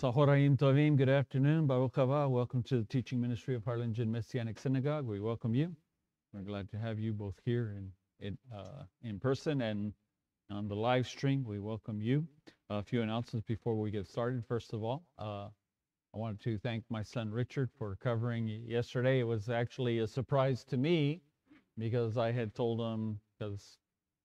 Sahoraim Tovim, good afternoon. Baruch haba. Welcome to the teaching ministry of Harlingen Messianic Synagogue. We welcome you. We're glad to have you both here in in, uh, in person and on the live stream. We welcome you. a few announcements before we get started. First of all, uh, I wanted to thank my son Richard for covering yesterday. It was actually a surprise to me because I had told him because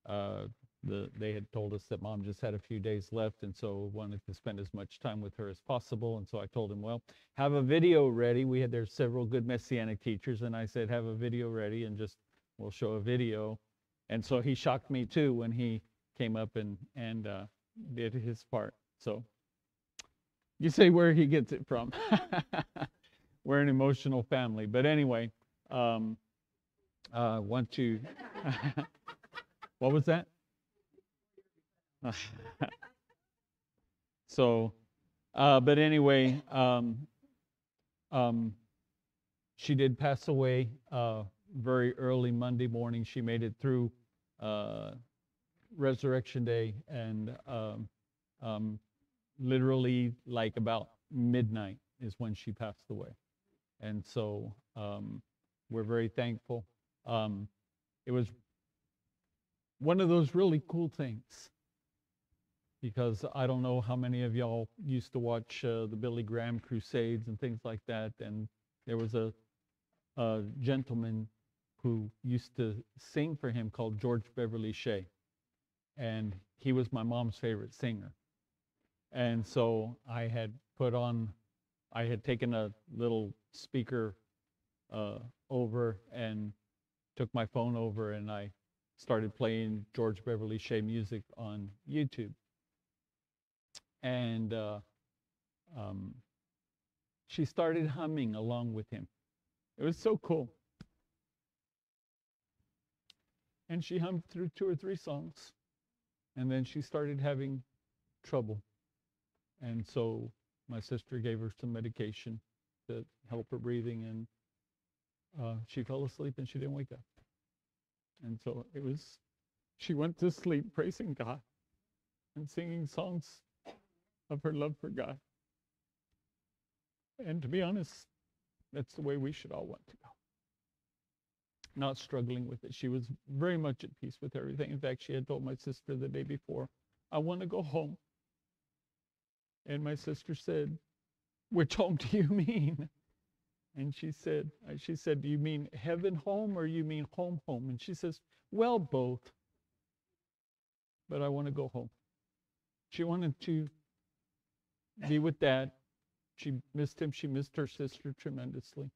uh, the, they had told us that mom just had a few days left and so wanted to spend as much time with her as possible. And so I told him, well, have a video ready. We had there several good messianic teachers, and I said, have a video ready and just we'll show a video. And so he shocked me too when he came up and and uh, did his part. So you say where he gets it from. We're an emotional family, but anyway, um, uh, want to. what was that? so, uh, but anyway, um, um, she did pass away uh, very early Monday morning. She made it through uh, Resurrection Day and um, um, literally like about midnight is when she passed away. And so um, we're very thankful. Um, it was one of those really cool things because I don't know how many of y'all used to watch uh, the Billy Graham Crusades and things like that. And there was a, a gentleman who used to sing for him called George Beverly Shea. And he was my mom's favorite singer. And so I had put on, I had taken a little speaker uh, over and took my phone over and I started playing George Beverly Shea music on YouTube. And uh, um, she started humming along with him. It was so cool. And she hummed through two or three songs. And then she started having trouble. And so my sister gave her some medication to help her breathing, and uh, she fell asleep and she didn't wake up. And so it was, she went to sleep praising God and singing songs of her love for God. And to be honest, that's the way we should all want to go. Not struggling with it. She was very much at peace with everything. In fact, she had told my sister the day before, I want to go home. And my sister said, Which home do you mean? And she said, uh, she said, Do you mean heaven home or you mean home home? And she says, Well, both. But I want to go home. She wanted to be with dad. She missed him. She missed her sister tremendously.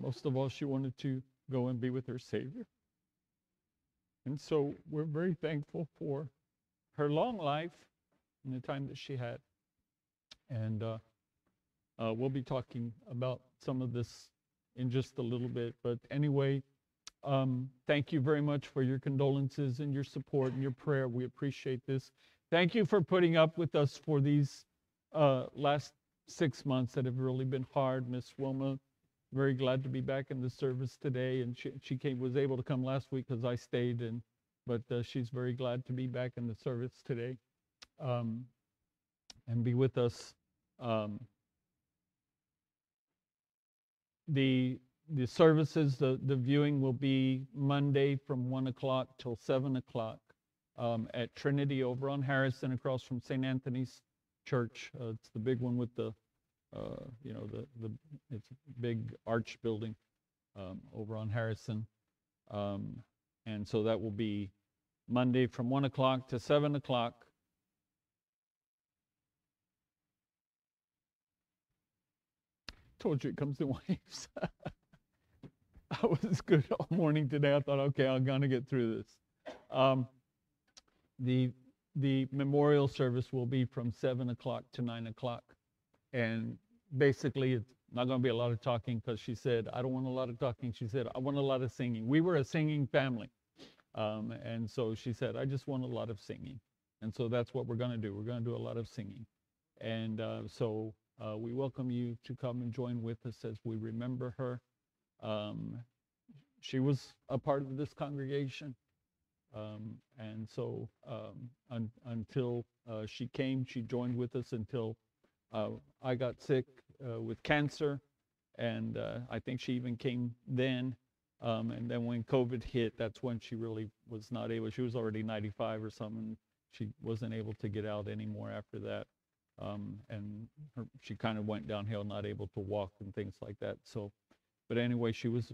Most of all, she wanted to go and be with her Savior. And so we're very thankful for her long life and the time that she had. And uh, uh, we'll be talking about some of this in just a little bit. But anyway, um, thank you very much for your condolences and your support and your prayer. We appreciate this. Thank you for putting up with us for these uh, last six months that have really been hard. Miss Wilma, very glad to be back in the service today, and she, she came was able to come last week because I stayed, and but uh, she's very glad to be back in the service today um, and be with us. Um, the the services, the, the viewing will be Monday from 1 o'clock till 7 o'clock um, at Trinity over on Harrison across from St. Anthony's Church. Uh, it's the big one with the, uh, you know, the, the it's big arch building um, over on Harrison. Um, and so that will be Monday from 1 o'clock to 7 o'clock. told you it comes in waves. I was good all morning today. I thought, okay, I'm gonna get through this. Um, the the memorial service will be from seven o'clock to nine o'clock, and basically it's not going to be a lot of talking because she said I don't want a lot of talking. She said I want a lot of singing. We were a singing family, um, and so she said I just want a lot of singing, and so that's what we're going to do. We're going to do a lot of singing, and uh, so uh, we welcome you to come and join with us as we remember her. Um, she was a part of this congregation. Um, and so um, un, until uh, she came, she joined with us until uh, I got sick uh, with cancer, and uh, I think she even came then. Um, and then when COVID hit, that's when she really was not able. She was already 95 or something. She wasn't able to get out anymore after that. Um, and her, she kind of went downhill, not able to walk and things like that. So, but anyway, she was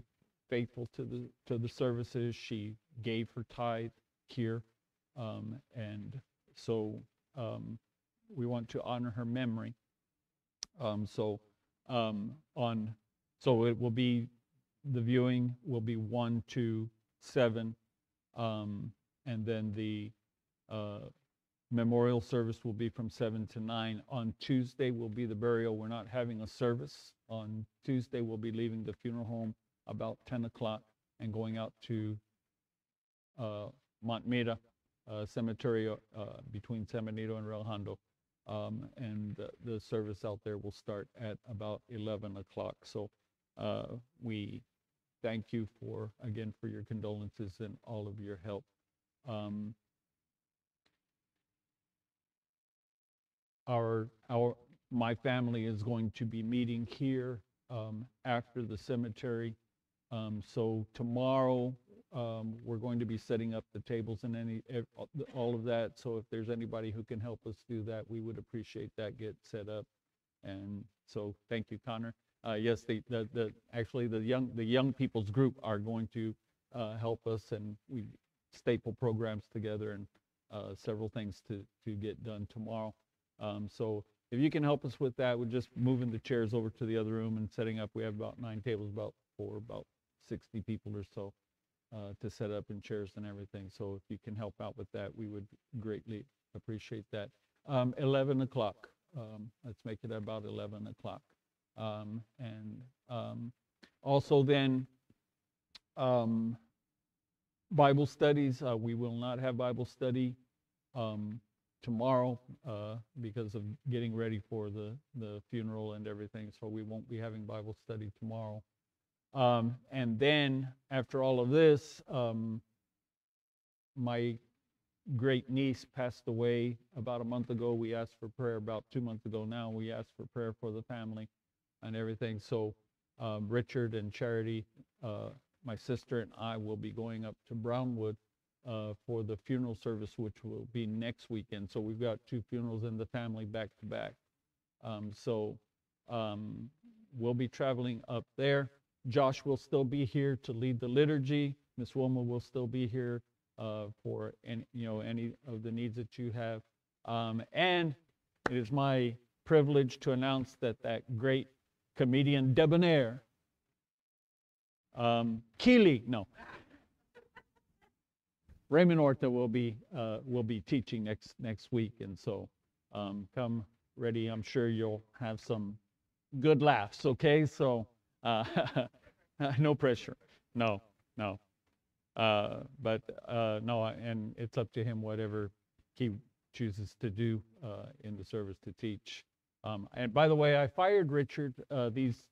faithful to the to the services. She gave her tithe here, um, and so um, we want to honor her memory. Um, so um, on, so it will be the viewing will be one to seven, um, and then the uh, memorial service will be from seven to nine. On Tuesday will be the burial. We're not having a service on Tuesday. We'll be leaving the funeral home about 10 o'clock and going out to uh, Mont Meta uh, Cemetery uh, between San Benito and Rio Hondo. Um, and the, the service out there will start at about 11 o'clock. So uh, we thank you for, again, for your condolences and all of your help. Um, our, our, my family is going to be meeting here um, after the cemetery. Um, so tomorrow, um, we're going to be setting up the tables and any, all of that. So if there's anybody who can help us do that, we would appreciate that get set up. And so, thank you, Connor. Uh, yes, the, the, the, actually, the young, the young people's group are going to, uh, help us and we staple programs together and, uh, several things to, to get done tomorrow. Um, so if you can help us with that, we're just moving the chairs over to the other room and setting up. We have about nine tables, about four, about 60 people or so uh, to set up in chairs and everything. So if you can help out with that, we would greatly appreciate that. Um, 11 o'clock. Um, let's make it about 11 o'clock. Um, and um, also then um, Bible studies. Uh, we will not have Bible study um, tomorrow uh, because of getting ready for the, the funeral and everything. So we won't be having Bible study tomorrow. Um, and then after all of this, um, my great niece passed away about a month ago. We asked for prayer about two months ago now. We asked for prayer for the family and everything. So um, Richard and Charity, uh, my sister and I will be going up to Brownwood uh, for the funeral service, which will be next weekend. So we've got two funerals in the family back to back. Um, so um, we'll be traveling up there. Josh will still be here to lead the liturgy. Miss Wilma will still be here uh, for any, you know, any of the needs that you have. Um, and it is my privilege to announce that that great comedian debonair, um, Keely, no, Raymond Orta will be uh, will be teaching next next week, and so um, come ready. I'm sure you'll have some good laughs. Okay, so uh, no pressure. No, no. Uh, but uh, no, and it's up to him whatever he chooses to do uh, in the service to teach. Um, and by the way, I fired Richard. Uh, these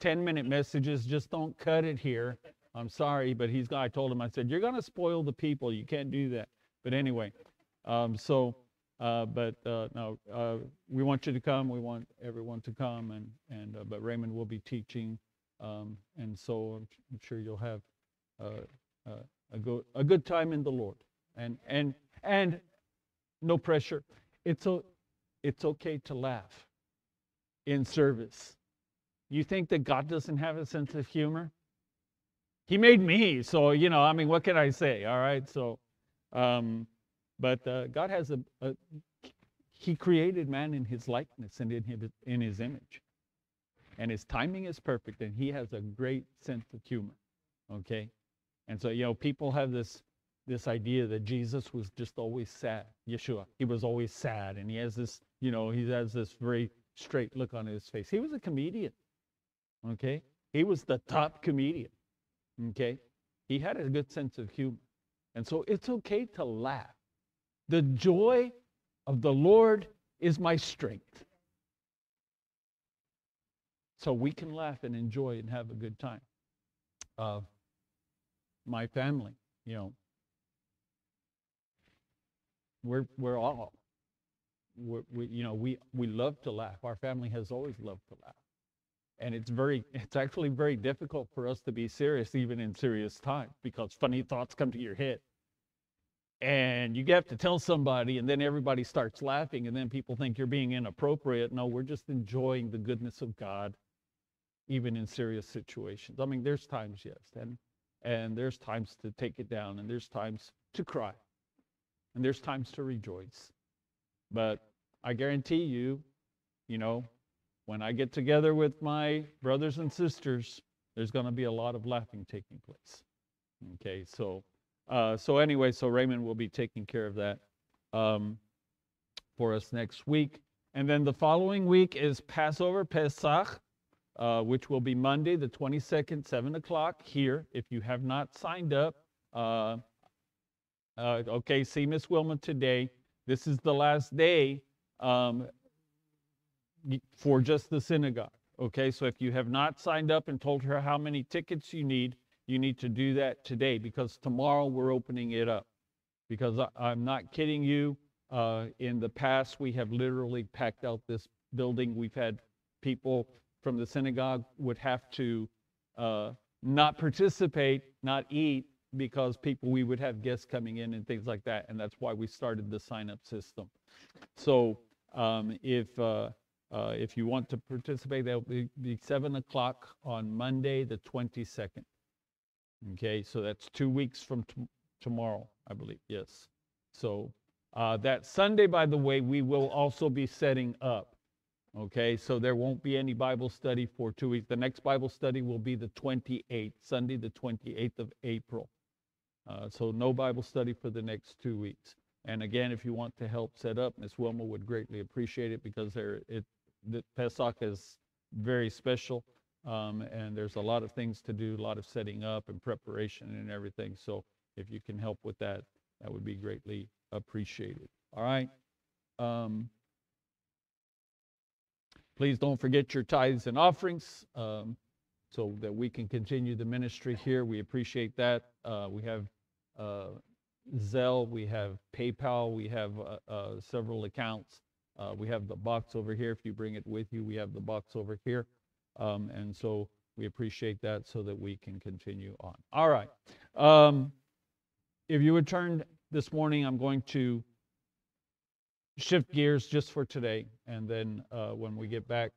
10-minute messages just don't cut it here. I'm sorry, but he's. I told him. I said, "You're going to spoil the people. You can't do that." But anyway, um, so. Uh, but uh, no, uh, we want you to come. We want everyone to come, and and uh, but Raymond will be teaching, um, and so I'm, I'm, sure you'll have uh, uh, a good a good time in the Lord, and and and no pressure. It's a, it's okay to laugh in service. You think that God doesn't have a sense of humor? He made me, so you know. I mean, what can I say? All right, so. Um, but uh, God has a, a, He created man in His likeness and in his, in His image, and His timing is perfect, and He has a great sense of humor. Okay, and so you know, people have this this idea that Jesus was just always sad. Yeshua, he was always sad, and he has this, you know, he has this very straight look on his face. He was a comedian. Okay, he was the top comedian. Okay, he had a good sense of humor, and so it's okay to laugh the joy of the Lord is my strength. So we can laugh and enjoy and have a good time. Uh, my family, you know, we're, we're all we, we, you know, we, we love to laugh. Our family has always loved to laugh. And it's very, it's actually very difficult for us to be serious, even in serious times, because funny thoughts come to your head. And you have to tell somebody, and then everybody starts laughing, and then people think you're being inappropriate. No, we're just enjoying the goodness of God, even in serious situations. I mean, there's times, yes, and and there's times to take it down, and there's times to cry, and there's times to rejoice. But I guarantee you, you know, when I get together with my brothers and sisters, there's going to be a lot of laughing taking place. Okay, so uh, so anyway, so Raymond will be taking care of that um, for us next week, and then the following week is Passover Pesach, uh, which will be Monday, the 22nd, seven o'clock here. If you have not signed up, uh, uh okay, see Miss Wilma today. This is the last day um, for just the synagogue. Okay, so if you have not signed up and told her how many tickets you need, you need to do that today because tomorrow we're opening it up. Because I, am not kidding you. Uh, in the past, we have literally packed out this building. We've had people from the synagogue would have to uh, not participate, not eat, because people we would have guests coming in and things like that, and that's why we started the sign up system. So um, if uh, uh, if you want to participate, that will be, 7 o'clock on Monday, the 22nd. Okay, so that's two weeks from t- tomorrow, I believe. Yes. So uh, that Sunday, by the way, we will also be setting up. Okay, so there won't be any Bible study for two weeks. The next Bible study will be the 28th, Sunday, the 28th of April. Uh, so no Bible study for the next two weeks. And again, if you want to help set up, Ms. Wilma would greatly appreciate it because there it the Pesach is very special, um, and there's a lot of things to do, a lot of setting up and preparation and everything. So if you can help with that, that would be greatly appreciated. All right. Um, please don't forget your tithes and offerings um, so that we can continue the ministry here. We appreciate that. Uh, we have uh, Zelle, we have PayPal, we have uh, uh several accounts uh, we have the box over here. If you bring it with you, we have the box over here. Um, and so we appreciate that so that we can continue on. All right. Um, if you would turn this morning, I'm going to shift gears just for today. And then uh, when we get back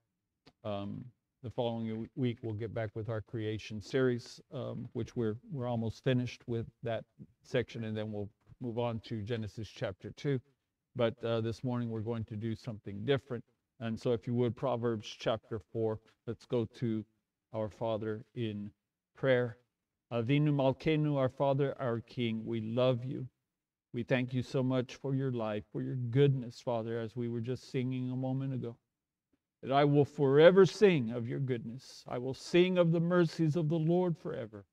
um, the following week, we'll get back with our creation series, um, which we're, we're almost finished with that section. And then we'll move on to Genesis chapter 2. But uh, this morning we're going to do something different. And so, if you would, Proverbs chapter 4, let's go to our Father in prayer. Avinu Malkenu, our Father, our King, we love you. We thank you so much for your life, for your goodness, Father, as we were just singing a moment ago. That I will forever sing of your goodness. I will sing of the mercies of the Lord forever.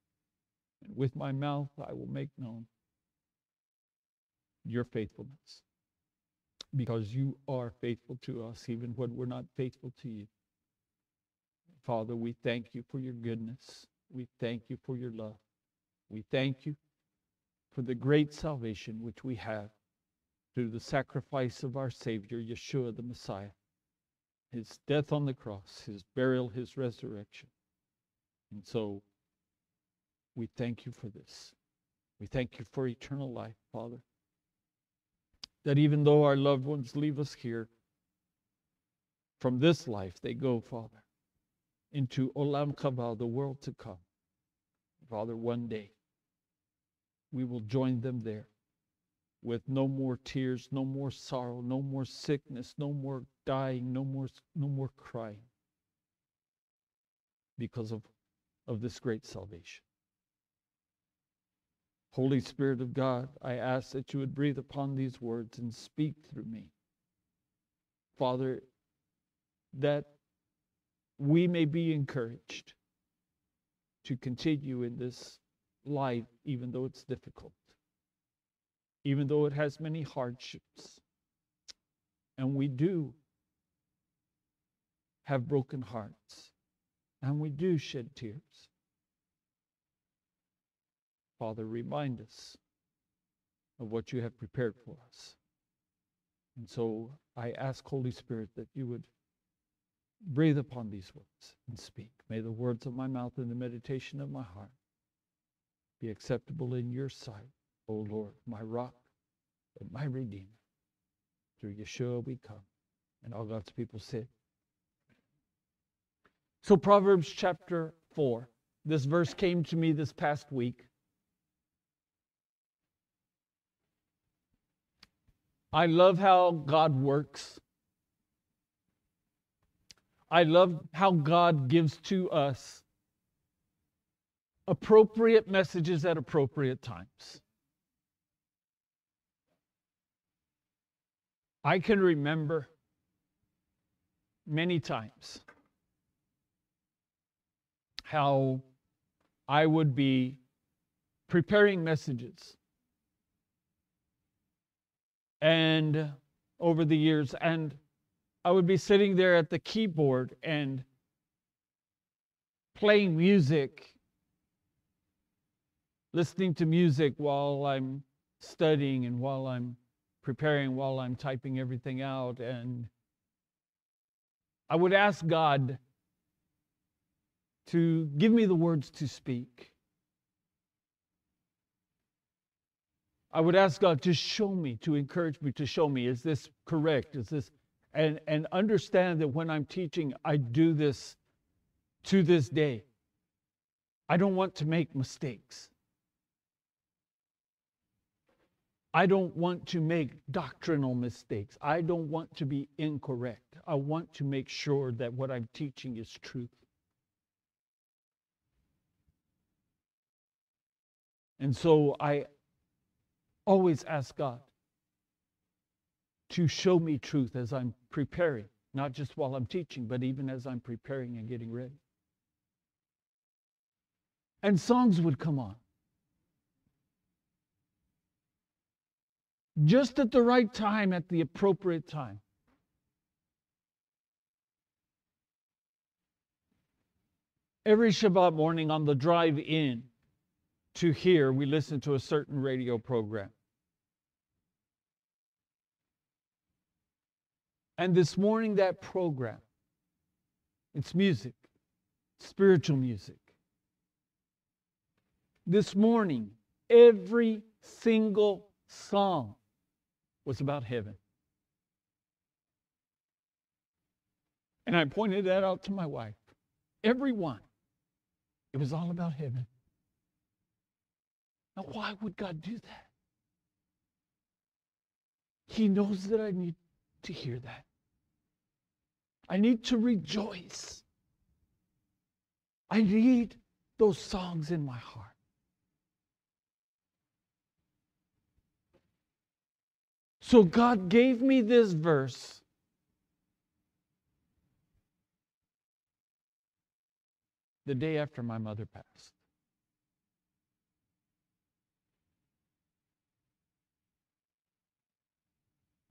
And with my mouth I will make known your faithfulness because you are faithful to us even when we're not faithful to you. Father, we thank you for your goodness. We thank you for your love. We thank you for the great salvation which we have through the sacrifice of our Savior, Yeshua the Messiah, his death on the cross, his burial, his resurrection. And so we thank you for this. We thank you for eternal life, Father that even though our loved ones leave us here, from this life they go, Father, into Olam Haba, the world to come. Father, one day we will join them there with no more tears, no more sorrow, no more sickness, no more dying, no more, no more crying because of, of this great salvation. Holy Spirit of God, I ask that you would breathe upon these words and speak through me. Father, that we may be encouraged to continue in this life, even though it's difficult, even though it has many hardships. And we do have broken hearts, and we do shed tears. Father, remind us of what you have prepared for us. And so I ask, Holy Spirit, that you would breathe upon these words and speak. May the words of my mouth and the meditation of my heart be acceptable in your sight, O Lord, my rock and my redeemer. Through Yeshua we come. And all God's people said. So, Proverbs chapter 4. This verse came to me this past week. I love how God works. I love how God gives to us appropriate messages at appropriate times. I can remember many times how I would be preparing messages and over the years and I would be sitting there at the keyboard and playing music listening to music while I'm studying and while I'm preparing, while I'm typing everything out. And I would ask God to give me the words to speak. I would ask God to show me, to encourage me, to show me, is this correct? Is this, and, and understand that when I'm teaching, I do this to this day. I don't want to make mistakes. I don't want to make doctrinal mistakes. I don't want to be incorrect. I want to make sure that what I'm teaching is truth. And so I always ask God to show me truth as I'm preparing, not just while I'm teaching, but even as I'm preparing and getting ready. And songs would come on. just at the right time, at the appropriate time. Every Shabbat morning on the drive in to here, we listen to a certain radio program. And this morning, that program, it's music, spiritual music. This morning, every single song was about heaven. And I pointed that out to my wife. Everyone. It was all about heaven. Now, why would God do that? He knows that I need to hear that. I need to rejoice. I need those songs in my heart. So God gave me this verse. The day after my mother passed.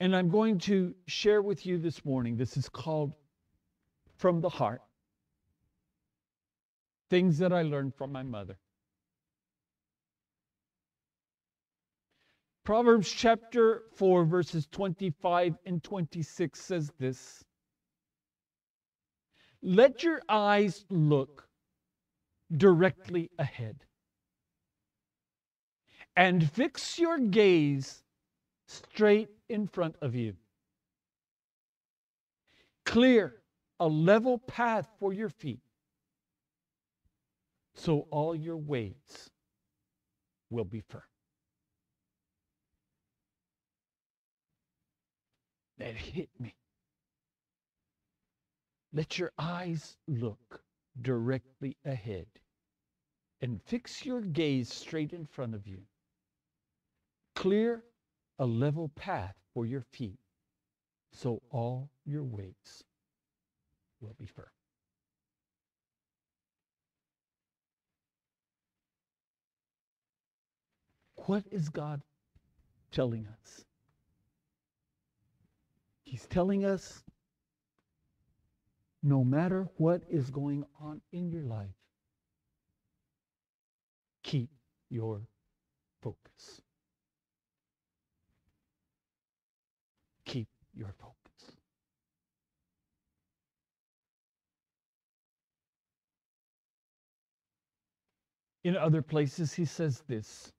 And I'm going to share with you this morning. This is called From the Heart Things that I learned from my mother. Proverbs chapter 4, verses 25 and 26 says this Let your eyes look directly ahead and fix your gaze straight in front of you. Clear a level path for your feet so all your ways will be firm. that hit me. Let your eyes look directly ahead and fix your gaze straight in front of you. Clear a level path for your feet so all your weights will be firm. What is God telling us? He's telling us no matter what is going on in your life, keep your focus. Keep your focus. In other places, he says this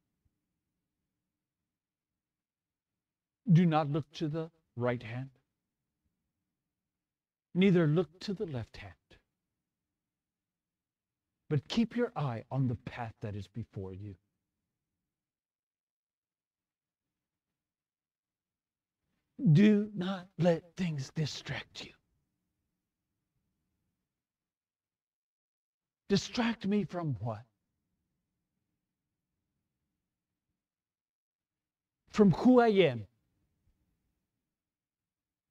Do not look to the right hand, neither look to the left hand, but keep your eye on the path that is before you. Do not let things distract you. Distract me from what? From who I am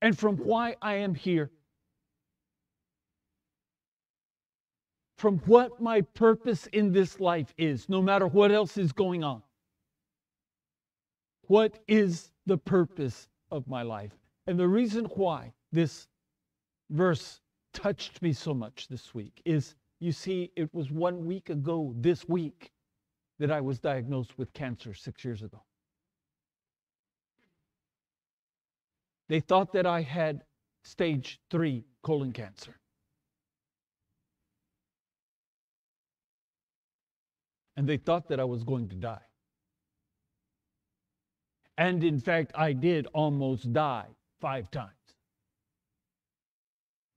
and from why I am here. From what my purpose in this life is, no matter what else is going on. What is the purpose of my life? And the reason why this verse touched me so much this week is you see, it was one week ago this week that I was diagnosed with cancer six years ago. They thought that I had stage three colon cancer. And they thought that I was going to die. And in fact, I did almost die five times.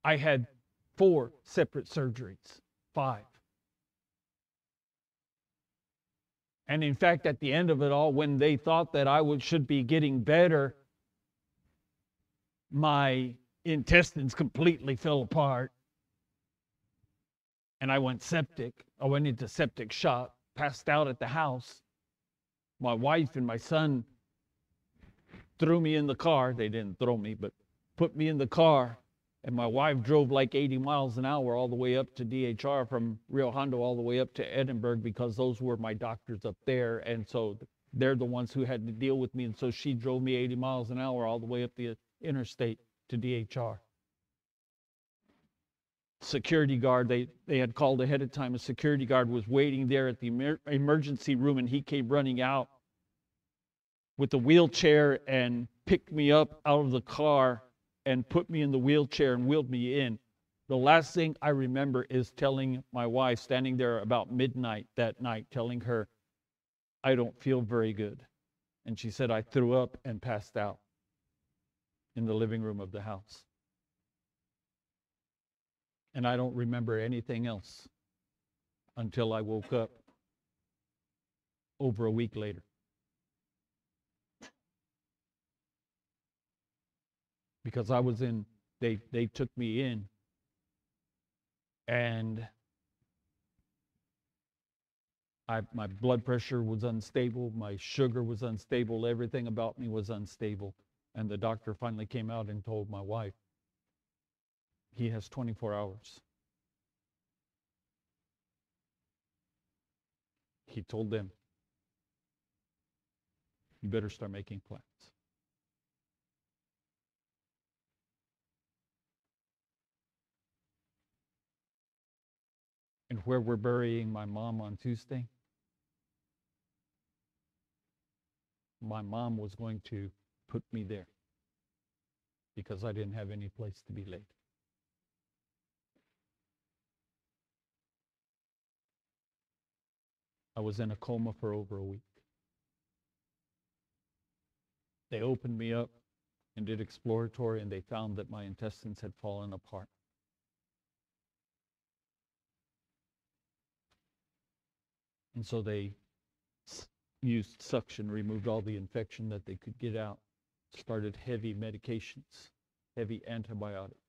I had four separate surgeries, five. And in fact, at the end of it all, when they thought that I would, should be getting better, my intestines completely fell apart. And I went septic. I went into septic shock, passed out at the house. My wife and my son threw me in the car. They didn't throw me, but put me in the car. And my wife drove like 80 miles an hour all the way up to DHR from Rio Hondo all the way up to Edinburg because those were my doctors up there. And so they're the ones who had to deal with me. And so she drove me 80 miles an hour all the way up the interstate to DHR. Security guard, they, they had called ahead of time. A security guard was waiting there at the emer- emergency room, and he came running out with the wheelchair and picked me up out of the car and put me in the wheelchair and wheeled me in. The last thing I remember is telling my wife, standing there about midnight that night, telling her, I don't feel very good. And she said, I threw up and passed out in the living room of the house. And I don't remember anything else until I woke up over a week later. Because I was in, they, they took me in, and I, my blood pressure was unstable, my sugar was unstable, everything about me was unstable. And the doctor finally came out and told my wife, he has 24 hours. He told them, you better start making plans. And where we're burying my mom on Tuesday, my mom was going to put me there because I didn't have any place to be laid. I was in a coma for over a week. They opened me up and did exploratory, and they found that my intestines had fallen apart. And so they used suction, removed all the infection that they could get out started heavy medications, heavy antibiotics.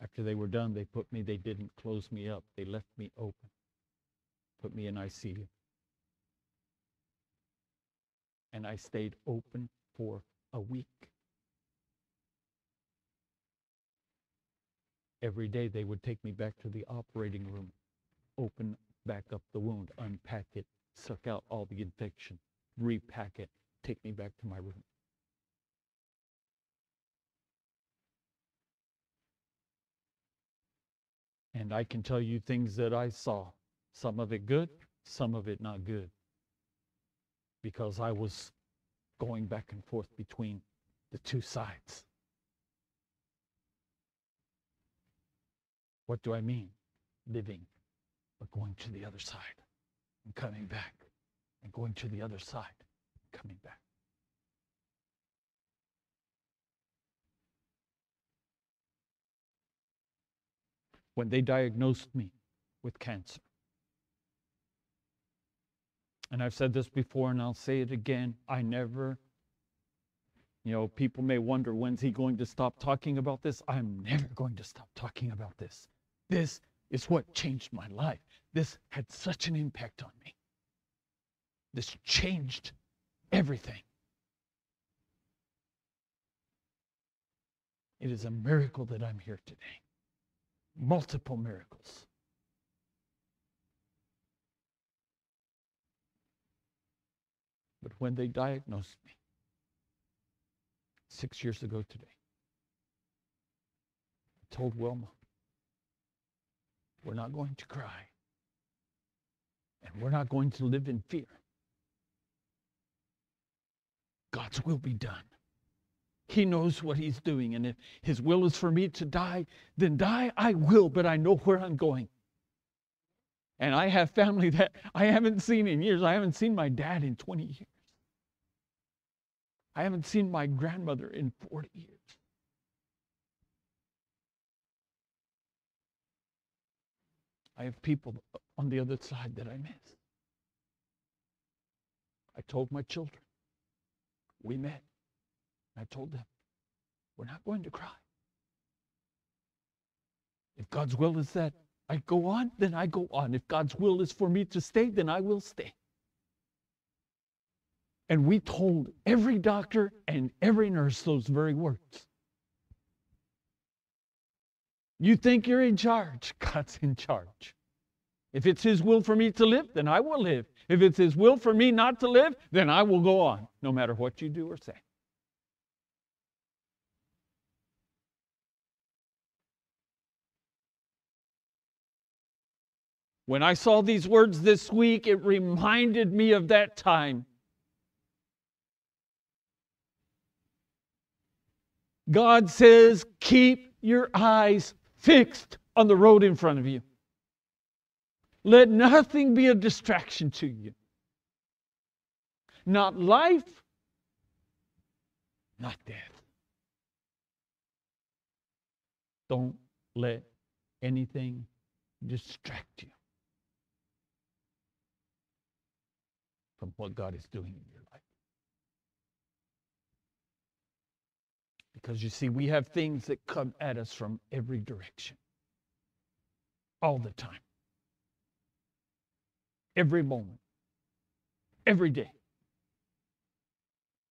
After they were done, they put me, they didn't close me up. They left me open, put me in ICU. And I stayed open for a week. Every day they would take me back to the operating room open back up the wound, unpack it, suck out all the infection, repack it, take me back to my room. And I can tell you things that I saw Some of it good, some of it not good. Because I was going back and forth between the two sides. What do I mean? Living, but going to the other side and coming back and going to the other side, and coming back. When they diagnosed me with cancer, and I've said this before and I'll say it again, I never, you know, people may wonder when's he going to stop talking about this? I'm never going to stop talking about this. This is what changed my life. This had such an impact on me. This changed everything. It is a miracle that I'm here today. Multiple miracles. But when they diagnosed me six years ago today, I told Wilma, we're not going to cry. And we're not going to live in fear. God's will be done. He knows what He's doing. And if His will is for me to die, then die I will, but I know where I'm going. And I have family that I haven't seen in years. I haven't seen my dad in 20 years. I haven't seen my grandmother in 40 years. I have people on the other side that I miss. I told my children, we met. I told them, we're not going to cry. If God's will is that I go on, then I go on. If God's will is for me to stay, then I will stay. And we told every doctor and every nurse those very words. You think you're in charge, God's in charge. If it's His will for me to live, then I will live. If it's His will for me not to live, then I will go on, no matter what you do or say. When I saw these words this week, it reminded me of that time. God says, keep your eyes fixed on the road in front of you. Let nothing be a distraction to you. Not life, not death. Don't let anything distract you from what God is doing in your life. Because you see, we have things that come at us from every direction all the time every moment, every day.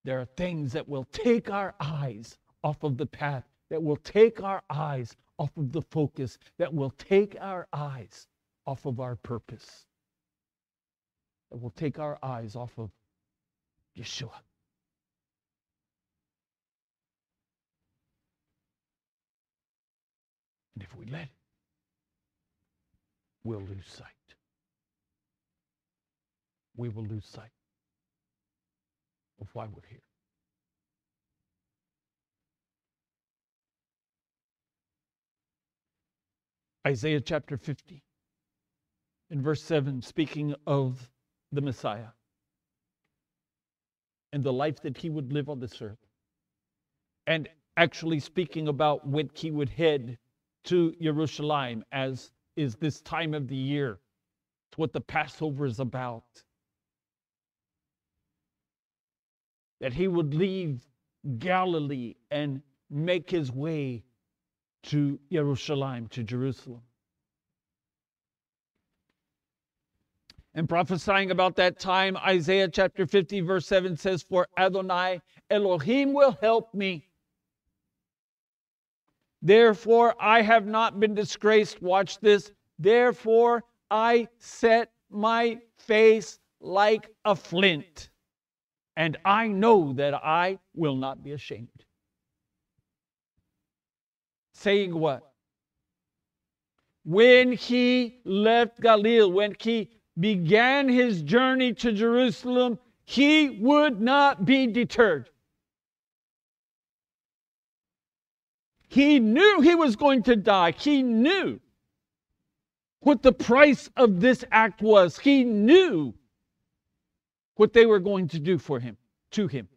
There are things that will take our eyes off of the path, that will take our eyes off of the focus, that will take our eyes off of our purpose, that will take our eyes off of Yeshua. And if we let it, we'll lose sight we will lose sight of why we're here. Isaiah chapter 50, in verse 7, speaking of the Messiah and the life that he would live on this earth, and actually speaking about when he would head to Jerusalem, as is this time of the year. It's what the Passover is about. that he would leave Galilee and make his way to Jerusalem, to Jerusalem. And prophesying about that time, Isaiah chapter 50, verse 7 says, For Adonai Elohim will help me. Therefore, I have not been disgraced. Watch this. Therefore, I set my face like a flint and I know that I will not be ashamed. Saying what? when he left Galilee, when he began his journey to Jerusalem, he would not be deterred. He knew he was going to die. He knew what the price of this act was. He knew what they were going to do for him, to him.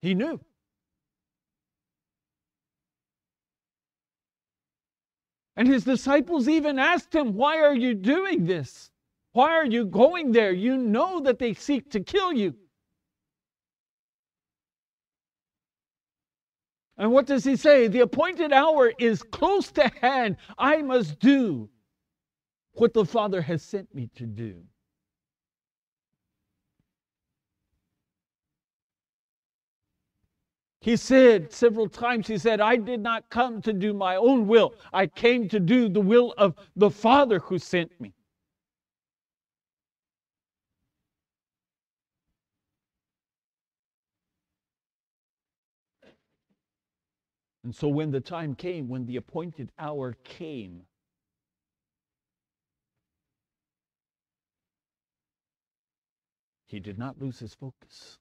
He knew. And his disciples even asked him, Why are you doing this? Why are you going there? You know that they seek to kill you. And what does he say? The appointed hour is close to hand. I must do what the Father has sent me to do. He said several times, he said, I did not come to do my own will. I came to do the will of the Father who sent me. And so when the time came, when the appointed hour came, he did not lose his focus.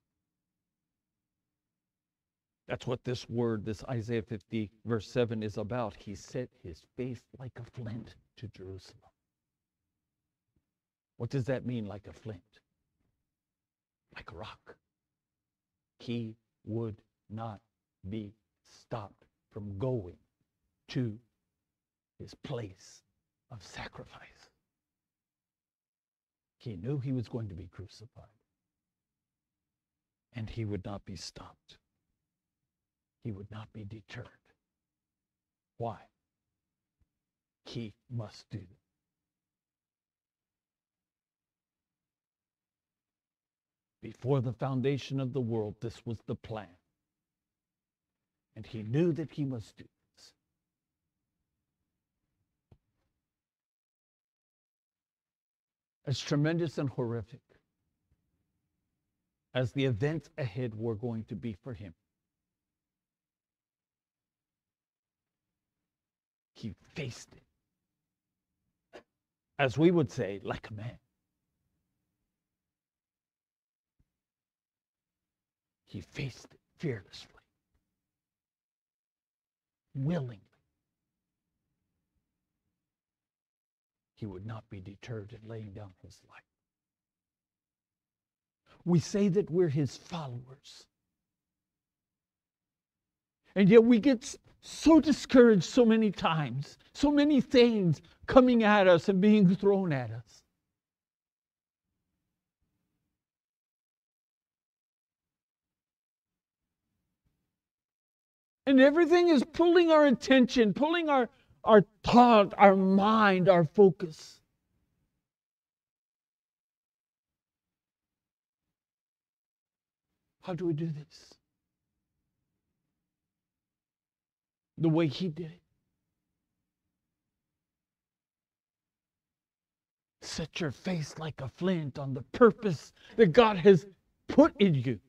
That's what this word, this Isaiah 50, verse 7 is about. He set his face like a flint to Jerusalem. What does that mean, like a flint? Like a rock. He would not be stopped from going to his place of sacrifice. He knew he was going to be crucified, and he would not be stopped he would not be deterred. Why? He must do. It. Before the foundation of the world, this was the plan. And he knew that he must do this. As tremendous and horrific as the events ahead were going to be for him, He faced it. As we would say, like a man. He faced it fearlessly, willingly. He would not be deterred in laying down his life. We say that we're his followers. And yet we get so discouraged so many times, so many things coming at us and being thrown at us. And everything is pulling our attention, pulling our, our thought, our mind, our focus. How do we do this? the way He did it. Set your face like a flint on the purpose that God has put in you.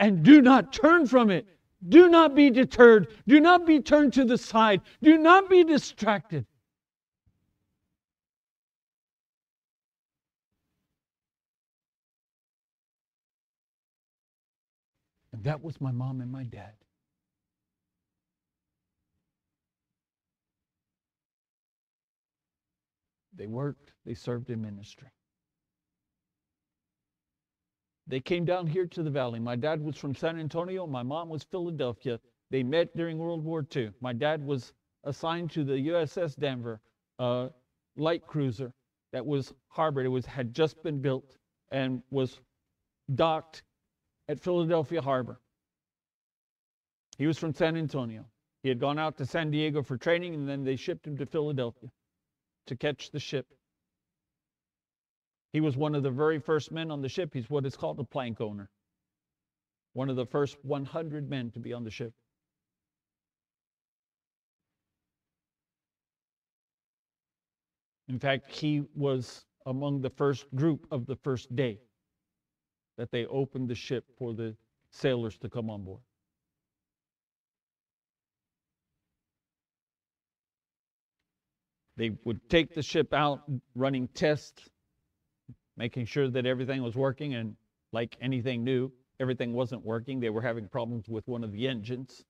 And do not turn from it. Do not be deterred. Do not be turned to the side. Do not be distracted. And that was my mom and my dad. They worked, they served in ministry. They came down here to the valley. My dad was from San Antonio, my mom was Philadelphia. They met during World War II. My dad was assigned to the USS Denver, a light cruiser that was harbored. It was had just been built and was docked at Philadelphia Harbor. He was from San Antonio. He had gone out to San Diego for training, and then they shipped him to Philadelphia to catch the ship. He was one of the very first men on the ship. He's what is called a plank owner, one of the first 100 men to be on the ship. In fact, he was among the first group of the first day that they opened the ship for the sailors to come on board. They would take the ship out running tests making sure that everything was working, and like anything new, everything wasn't working. They were having problems with one of the engines.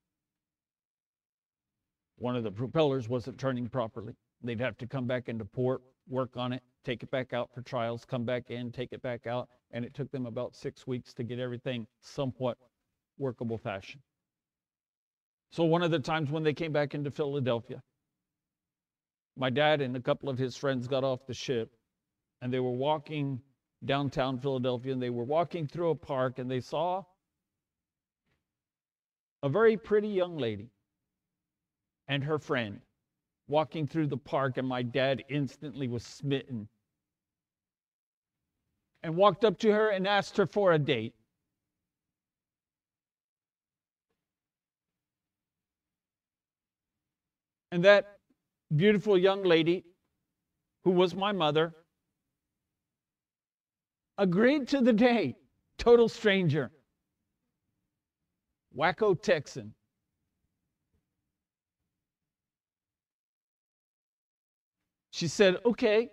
One of the propellers wasn't turning properly. They'd have to come back into port, work on it, take it back out for trials, come back in, take it back out, and it took them about six weeks to get everything somewhat workable fashion. So, one of the times when they came back into Philadelphia, my dad and a couple of his friends got off the ship and they were walking downtown Philadelphia and they were walking through a park and they saw a very pretty young lady and her friend walking through the park and my dad instantly was smitten and walked up to her and asked her for a date. And that beautiful young lady who was my mother agreed to the date. Total stranger. Waco Texan. She said, Okay,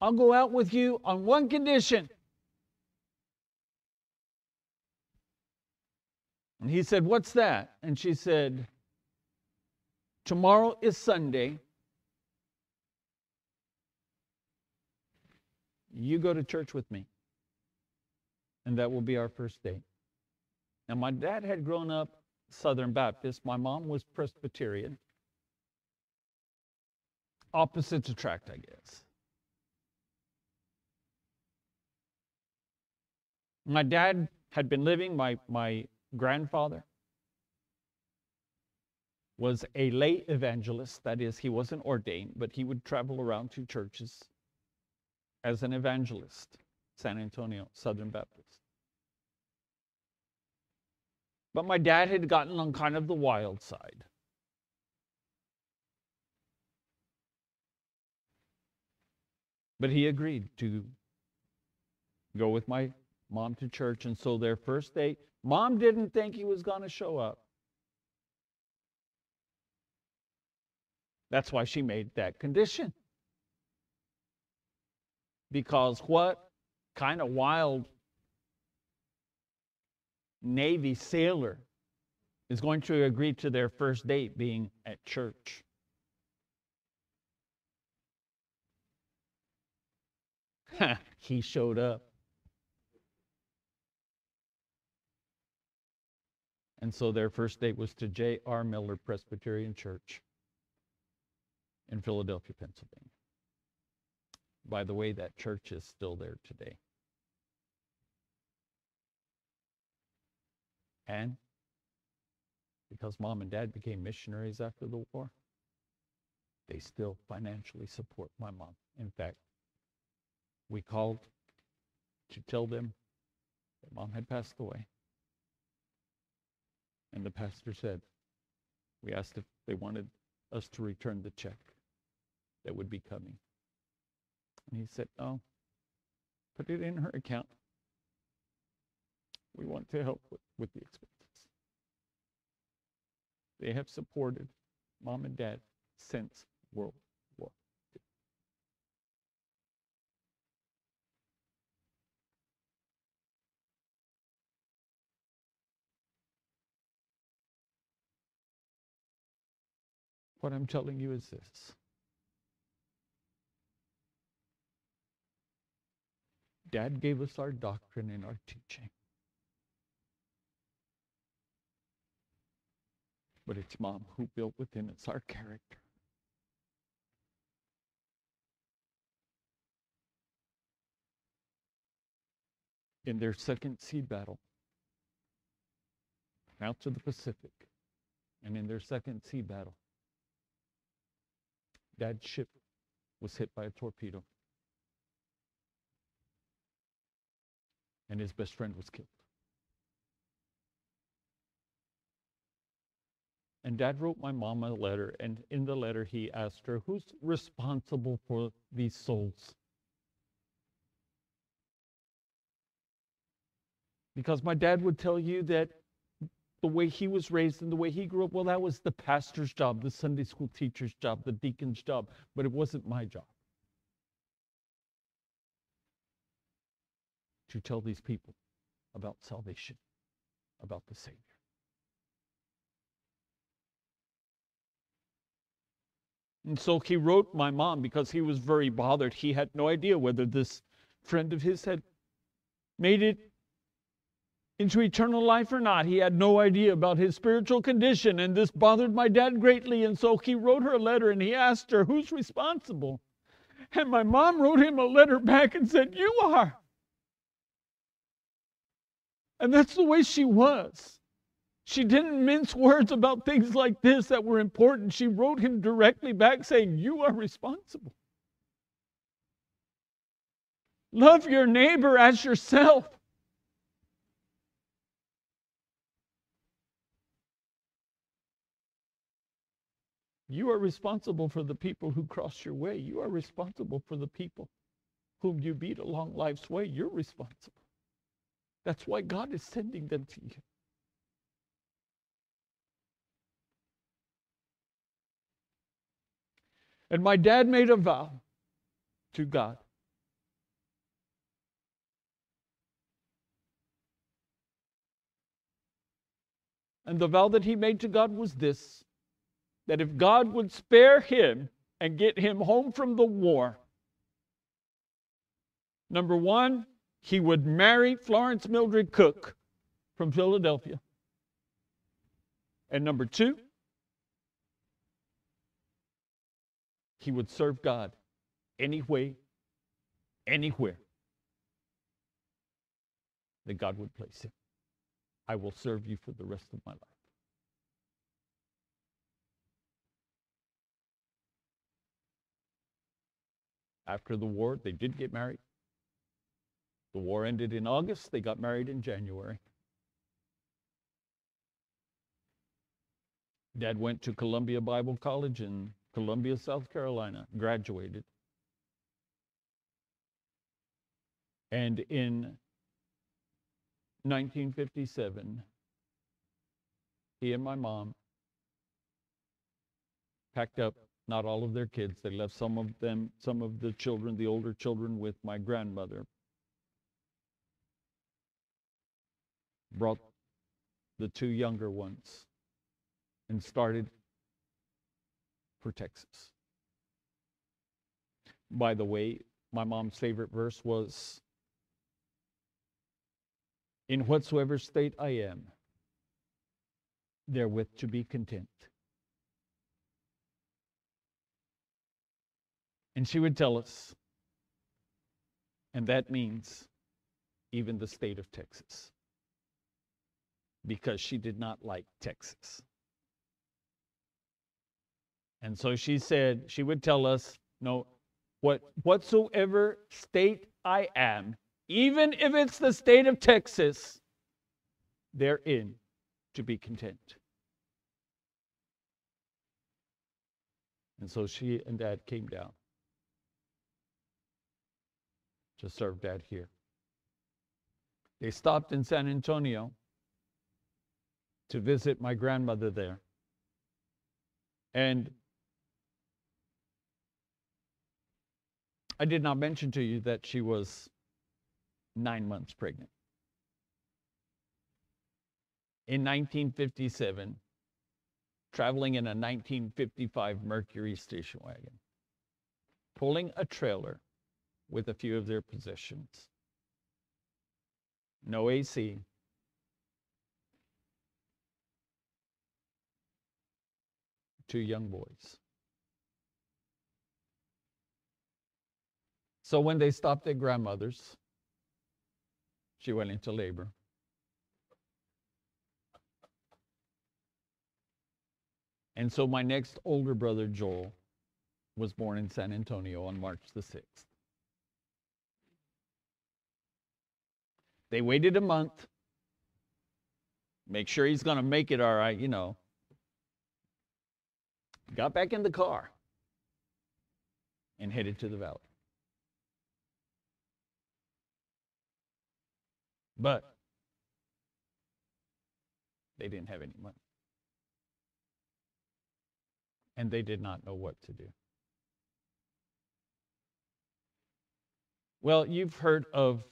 I'll go out with you on one condition. And he said, What's that? And she said, Tomorrow is Sunday. You go to church with me. And that will be our first date. Now, my dad had grown up Southern Baptist. My mom was Presbyterian. Opposites attract, I guess. My dad had been living, my, my grandfather was a lay evangelist. That is, he wasn't ordained, but he would travel around to churches as an evangelist, San Antonio, Southern Baptist. But my dad had gotten on kind of the wild side. But he agreed to go with my mom to church. And so their first date, mom didn't think he was going to show up. That's why she made that condition. Because what kind of wild Navy sailor is going to agree to their first date being at church? he showed up. And so their first date was to J.R. Miller Presbyterian Church in Philadelphia, Pennsylvania. By the way, that church is still there today. And because mom and dad became missionaries after the war, they still financially support my mom. In fact, we called to tell them that mom had passed away. And the pastor said, we asked if they wanted us to return the check that would be coming. And he said, Oh, put it in her account. We want to help with, with the expenses. They have supported mom and dad since World War II. What I'm telling you is this Dad gave us our doctrine and our teaching. But it's mom who built within us our character. In their second sea battle, out to the Pacific, and in their second sea battle, Dad's ship was hit by a torpedo. And his best friend was killed. And dad wrote my mom a letter, and in the letter, he asked her, Who's responsible for these souls? Because my dad would tell you that the way he was raised and the way he grew up, well, that was the pastor's job, the Sunday school teacher's job, the deacon's job, but it wasn't my job. To tell these people about salvation, about the Savior. And so he wrote my mom because he was very bothered. He had no idea whether this friend of his had made it into eternal life or not. He had no idea about his spiritual condition, and this bothered my dad greatly. And so he wrote her a letter and he asked her, Who's responsible? And my mom wrote him a letter back and said, You are. And that's the way she was. She didn't mince words about things like this that were important. She wrote him directly back saying, You are responsible. Love your neighbor as yourself. You are responsible for the people who cross your way. You are responsible for the people whom you beat along life's way. You're responsible. That's why God is sending them to you. And my dad made a vow to God. And the vow that he made to God was this that if God would spare him and get him home from the war, number one, he would marry Florence Mildred Cook from Philadelphia. And number two, he would serve God any way, anywhere that God would place him. I will serve you for the rest of my life. After the war, they did get married. The war ended in August, they got married in January. Dad went to Columbia Bible College in Columbia, South Carolina, graduated. And in 1957, he and my mom packed up not all of their kids. They left some of them, some of the children, the older children, with my grandmother. Brought the two younger ones and started for Texas. By the way, my mom's favorite verse was In whatsoever state I am, therewith to be content. And she would tell us, and that means even the state of Texas, because she did not like Texas. And so she said, she would tell us, no, what whatsoever state I am, even if it's the state of Texas, therein to be content. And so she and dad came down to serve dad here. They stopped in San Antonio to visit my grandmother there. And I did not mention to you that she was nine months pregnant. In 1957, traveling in a 1955 Mercury station wagon, pulling a trailer with a few of their possessions. No AC. Two young boys. So when they stopped at grandmother's, she went into labor. And so my next older brother, Joel, was born in San Antonio on March the 6th. They waited a month. Make sure he's going to make it all right, you know. Got back in the car and headed to the valley. But They didn't have any money. And they did not know what to do. Well, you've heard of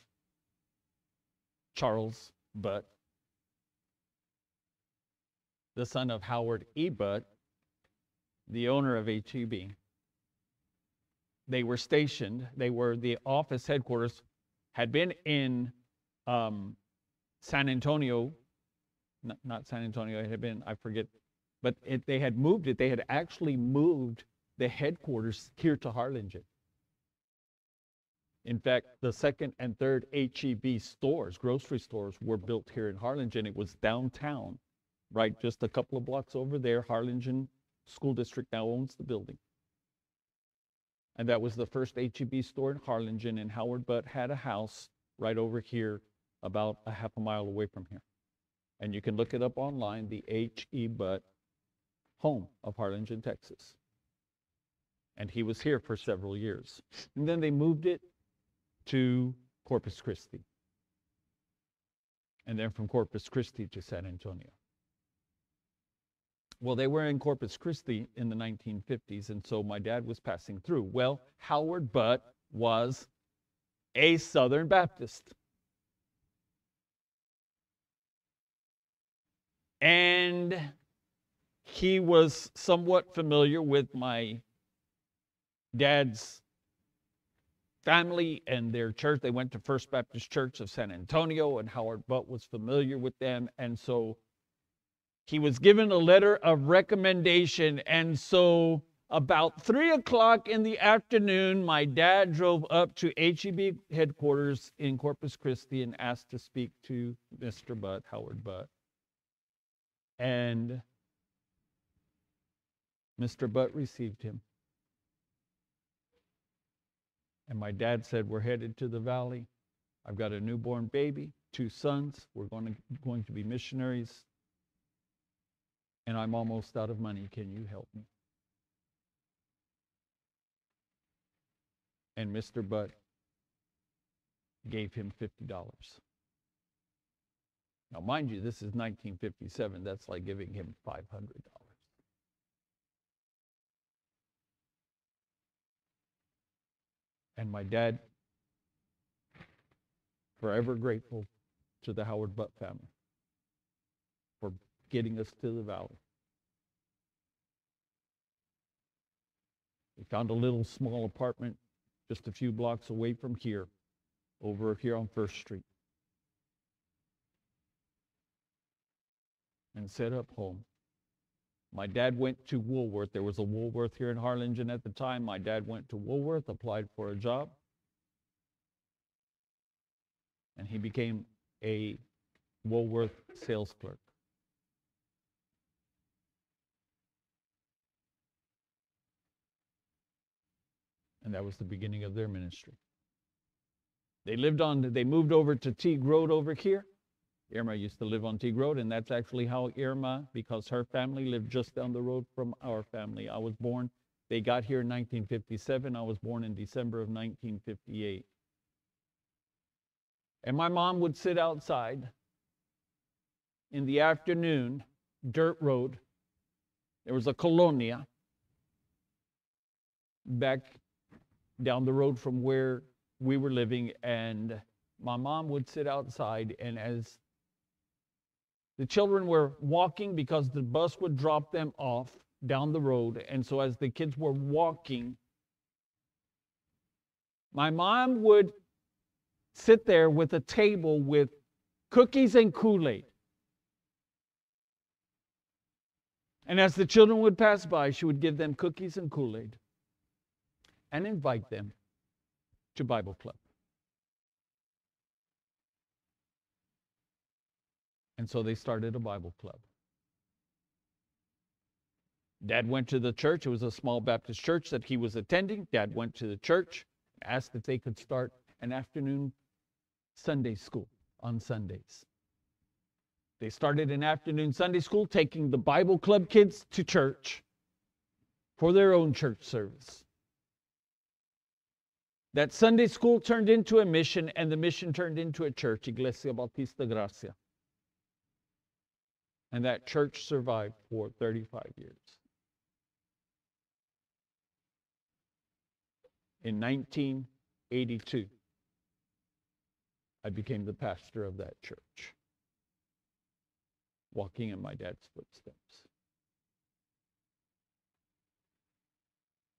Charles Butt, the son of Howard E. Butt, the owner of HEB. They were stationed, they were the office headquarters, had been in um, San Antonio, not, not, San Antonio, it had been, I forget, but it, they had moved it. They had actually moved the headquarters here to Harlingen. In fact, the second and third HEB stores, grocery stores, were built here in Harlingen. It was downtown, right? Just a couple of blocks over there. Harlingen School District now owns the building. And that was the first HEB store in Harlingen, and Howard Butt had a house right over here, about a half a mile away from here. And you can look it up online, the H.E. Butt home of Harlingen, Texas. And he was here for several years. And then they moved it to Corpus Christi. And then from Corpus Christi to San Antonio. Well, they were in Corpus Christi in the 1950s, and so my dad was passing through. Well, Howard Butt was a Southern Baptist. And he was somewhat familiar with my dad's family and their church. They went to First Baptist Church of San Antonio, and Howard Butt was familiar with them. And so he was given a letter of recommendation. And so, about three o'clock in the afternoon, my dad drove up to HEB headquarters in Corpus Christi and asked to speak to Mr. Butt, Howard Butt. And Mr. Butt received him. And my dad said, We're headed to the valley. I've got a newborn baby, two sons. We're going to, going to be missionaries. And I'm almost out of money. Can you help me? And Mr. Butt gave him $50. Now, mind you, this is 1957. That's like giving him $500. And my dad, forever grateful to the Howard Butt family getting us to the valley. We found a little small apartment just a few blocks away from here, over here on First Street. And set up home. My dad went to Woolworth. There was a Woolworth here in Harlingen at the time. My dad went to Woolworth, applied for a job, and he became a Woolworth sales clerk. And that was the beginning of their ministry. They lived on, they moved over to Teague Road over here. Irma used to live on Teague Road, and that's actually how Irma, because her family lived just down the road from our family. I was born, they got here in 1957. I was born in December of 1958. And my mom would sit outside in the afternoon, dirt road. There was a colonia back down the road from where we were living, and my mom would sit outside, and as the children were walking because the bus would drop them off down the road. And so, as the kids were walking, my mom would sit there with a table with cookies and Kool Aid. And as the children would pass by, she would give them cookies and Kool Aid and invite them to Bible Club. And so they started a Bible club. Dad went to the church. It was a small Baptist church that he was attending. Dad went to the church, asked if they could start an afternoon Sunday school on Sundays. They started an afternoon Sunday school, taking the Bible club kids to church for their own church service. That Sunday school turned into a mission, and the mission turned into a church, Iglesia Bautista Gracia. And that church survived for 35 years. In 1982, I became the pastor of that church, walking in my dad's footsteps.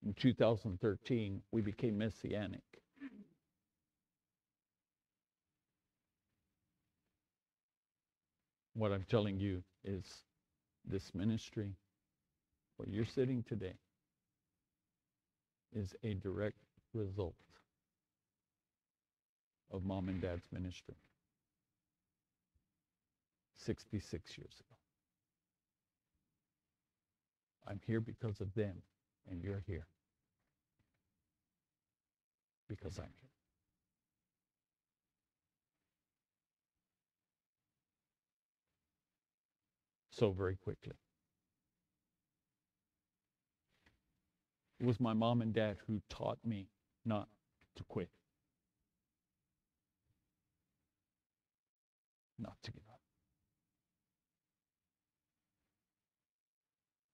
In 2013, we became messianic. What I'm telling you is this ministry, where you're sitting today, is a direct result of mom and dad's ministry 66 years ago. I'm here because of them, and you're here because I'm here. So, very quickly. It was my mom and dad who taught me not to quit, not to give up.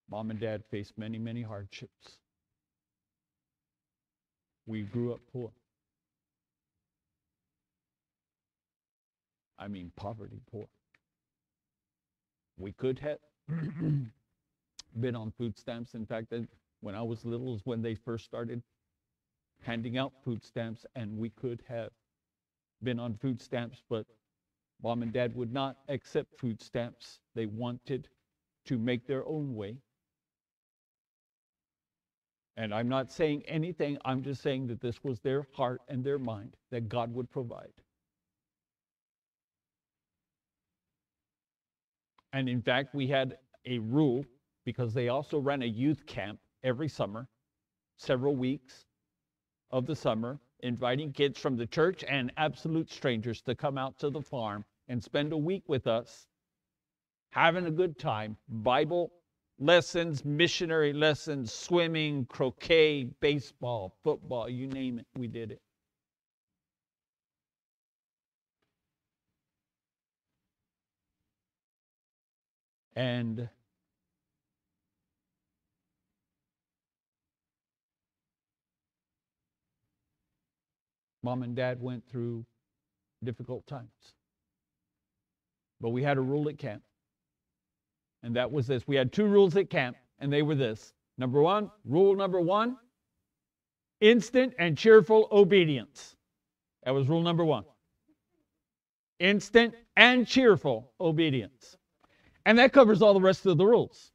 Mom and dad faced many, many hardships. We grew up poor. I mean, poverty poor. We could have been on food stamps. In fact, when I was little is when they first started handing out food stamps, and we could have been on food stamps, but mom and dad would not accept food stamps. They wanted to make their own way. And I'm not saying anything, I'm just saying that this was their heart and their mind that God would provide. And in fact, we had a rule because they also ran a youth camp every summer, several weeks of the summer, inviting kids from the church and absolute strangers to come out to the farm and spend a week with us, having a good time, Bible lessons, missionary lessons, swimming, croquet, baseball, football, you name it, we did it. And mom and dad went through difficult times. But we had a rule at camp. And that was this. We had two rules at camp, and they were this. Number one, rule number one, instant and cheerful obedience. That was rule number one. Instant and cheerful obedience. And that covers all the rest of the rules.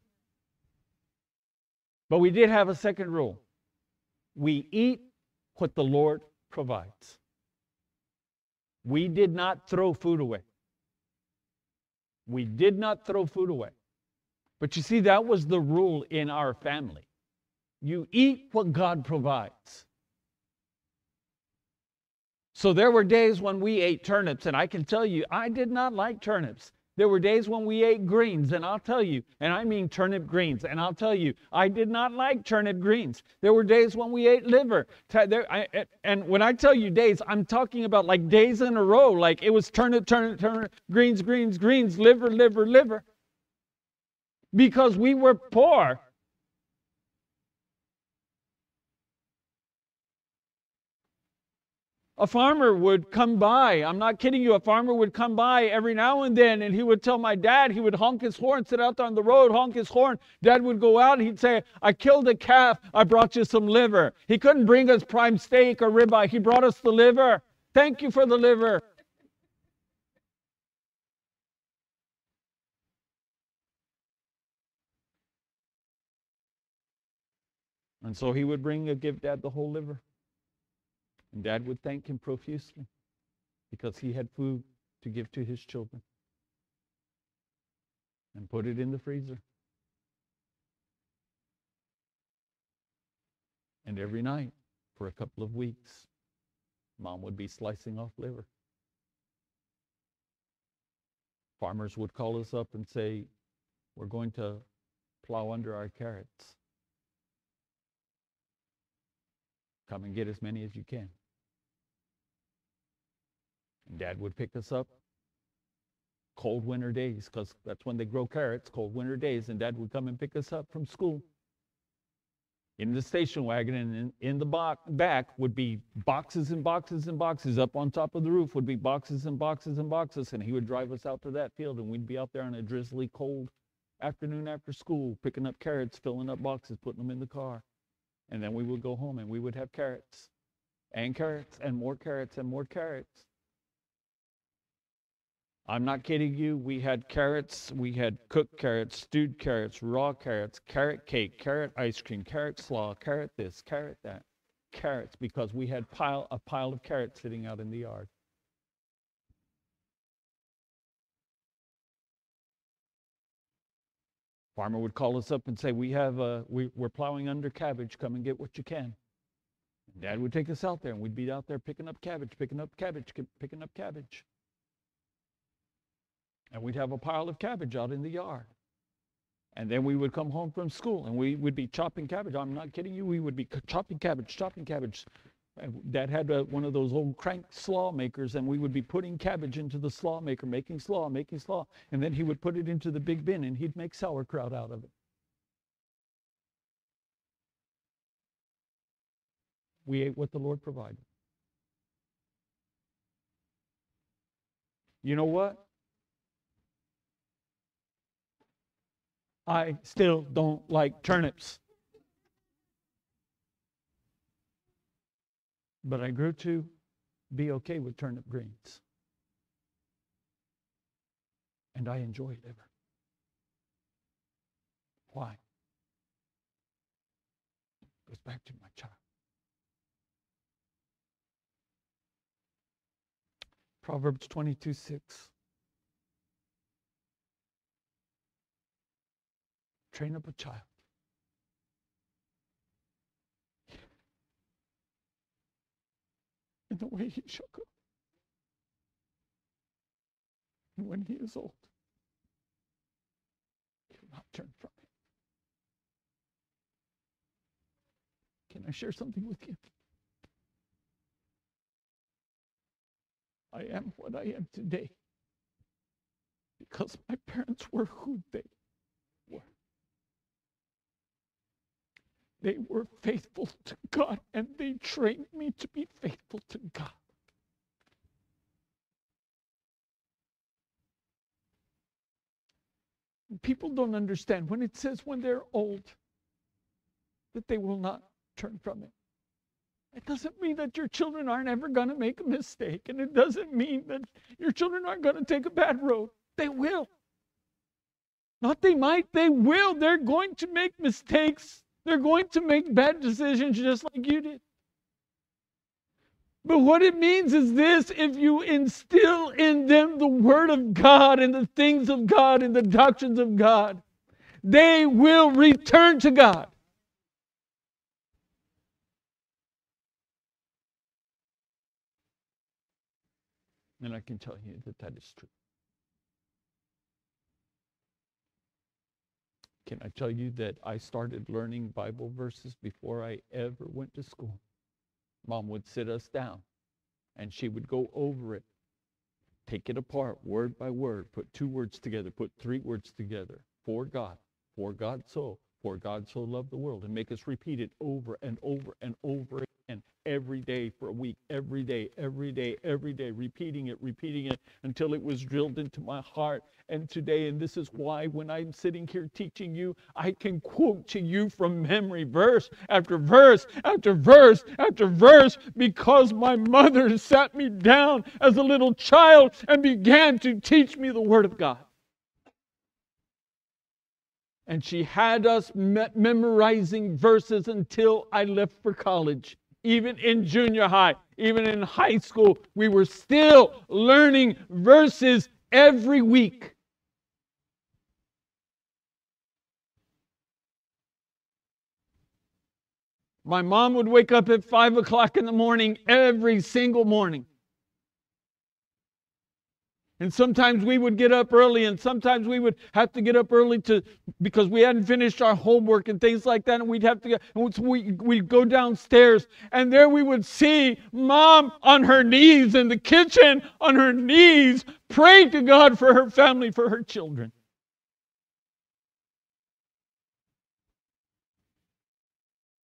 But we did have a second rule we eat what the Lord provides. We did not throw food away. We did not throw food away. But you see, that was the rule in our family. You eat what God provides. So there were days when we ate turnips, and I can tell you, I did not like turnips. There were days when we ate greens, and I'll tell you, and I mean turnip greens, and I'll tell you, I did not like turnip greens. There were days when we ate liver. And when I tell you days, I'm talking about like days in a row, like it was turnip, turnip, turnip, greens, greens, greens, liver, liver, liver. Because we were poor. a farmer would come by. I'm not kidding you. A farmer would come by every now and then, and he would tell my dad, he would honk his horn, sit out there on the road, honk his horn. Dad would go out, and he'd say, I killed a calf. I brought you some liver. He couldn't bring us prime steak or ribeye. He brought us the liver. Thank you for the liver. And so he would bring, a give dad the whole liver. And dad would thank him profusely because he had food to give to his children and put it in the freezer. And every night for a couple of weeks, mom would be slicing off liver. Farmers would call us up and say, We're going to plow under our carrots. Come and get as many as you can. Dad would pick us up, cold winter days, because that's when they grow carrots, cold winter days, and Dad would come and pick us up from school. In the station wagon and in, in the box, back would be boxes and boxes and boxes. Up on top of the roof would be boxes and boxes and boxes and he would drive us out to that field and we'd be out there on a drizzly cold afternoon after school picking up carrots filling up boxes putting them in the car and then we would go home and we would have carrots and carrots and more carrots and more carrots I'm not kidding you. We had carrots, we had cooked carrots, stewed carrots, raw carrots, carrot cake, carrot ice cream, carrot slaw, carrot this, carrot that. Carrots because we had pile a pile of carrots sitting out in the yard. Farmer would call us up and say, "We have uh, we, we're plowing under cabbage. Come and get what you can." Dad would take us out there, and we'd be out there picking up cabbage, picking up cabbage, picking up cabbage. And we'd have a pile of cabbage out in the yard. And then we would come home from school and we would be chopping cabbage. I'm not kidding you. We would be chopping cabbage, chopping cabbage. Dad had a, one of those old crank slaw makers, and we would be putting cabbage into the slaw maker, making slaw, making slaw. And then he would put it into the big bin and he'd make sauerkraut out of it. We ate what the Lord provided. You know what? I still don't like turnips. But I grew to be okay with turnip greens. And I enjoy liver. Why? It goes back to my child. Proverbs 22 6. train up a child. In the way he shall go. And when he is old, he will not turn from it. Can I share something with you? I am what I am today because my parents were who they They were faithful to God and they trained me to be faithful to God. People don't understand when it says when they're old that they will not turn from it. It doesn't mean that your children aren't ever going to make a mistake, and it doesn't mean that your children aren't going to take a bad road. They will. Not they might, they will. They're going to make mistakes. They're going to make bad decisions just like you did. But what it means is this if you instill in them the Word of God and the things of God and the doctrines of God, they will return to God. And I can tell you that that is true. Can I tell you that I started learning Bible verses before I ever went to school? Mom would sit us down and she would go over it, take it apart word by word, put two words together, put three words together. For God, for God so, for God so loved the world, and make us repeat it over and over and over again every day for a week, every day, every day, every day, repeating it, repeating it until it was drilled into my heart. And today, and this is why when I'm sitting here teaching you, I can quote to you from memory verse after verse after verse after verse because my mother sat me down as a little child and began to teach me the Word of God and she had us memorizing verses until I left for college even in junior high, even in high school, we were still learning verses every week. My mom would wake up at five o'clock in the morning every single morning. And sometimes we would get up early, and sometimes we would have to get up early to because we hadn't finished our homework and things like that. And we'd have to so we we'd go downstairs, and there we would see mom on her knees in the kitchen, on her knees, praying to God for her family, for her children.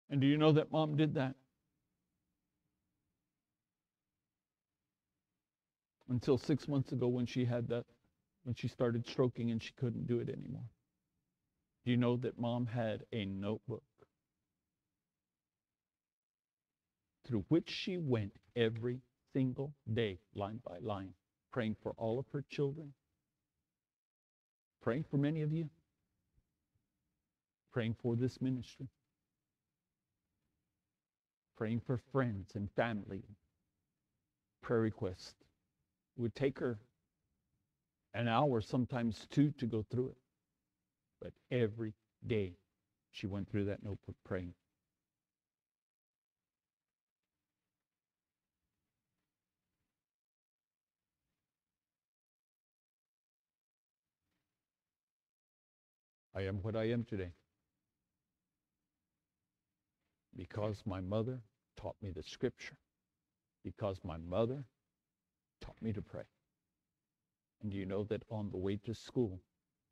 And do you know that mom did that? Until six months ago when she had that, when she started stroking and she couldn't do it anymore. Do you know that mom had a notebook through which she went every single day, line by line, praying for all of her children, praying for many of you, praying for this ministry, praying for friends and family, prayer requests would take her an hour, sometimes two, to go through it. But every day she went through that notebook praying. I am what I am today because my mother taught me the scripture, because my mother taught me to pray. And do you know that on the way to school,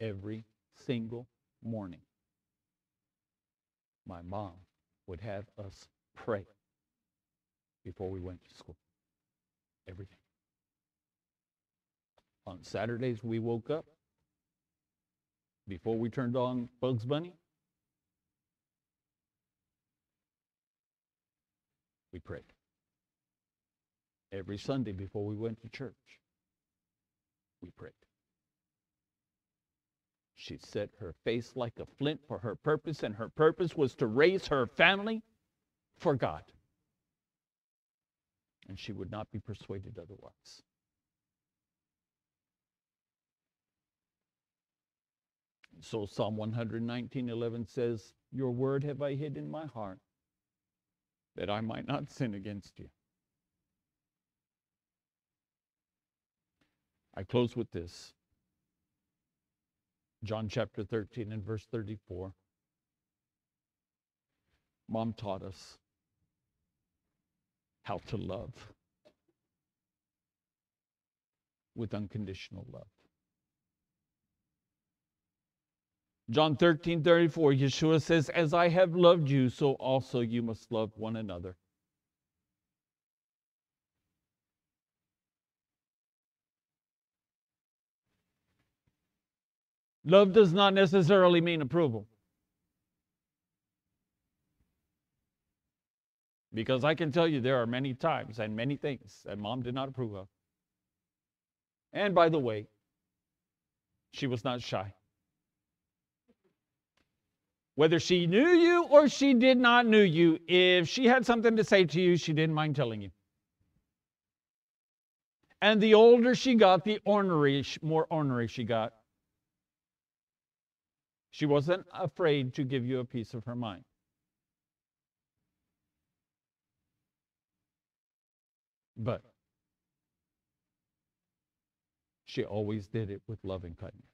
every single morning, my mom would have us pray before we went to school. Every day. On Saturdays, we woke up. Before we turned on Bugs Bunny, we prayed every Sunday before we went to church. We prayed. She set her face like a flint for her purpose, and her purpose was to raise her family for God. And she would not be persuaded otherwise. So Psalm 119, 11 says, Your word have I hid in my heart, that I might not sin against you. I close with this. John chapter 13 and verse 34. Mom taught us how to love with unconditional love. John 13, 34, Yeshua says, As I have loved you, so also you must love one another. Love does not necessarily mean approval. Because I can tell you there are many times and many things that mom did not approve of. And by the way, she was not shy. Whether she knew you or she did not know you, if she had something to say to you, she didn't mind telling you. And the older she got, the ornery, more ornery she got. She wasn't afraid to give you a piece of her mind. But she always did it with loving kindness.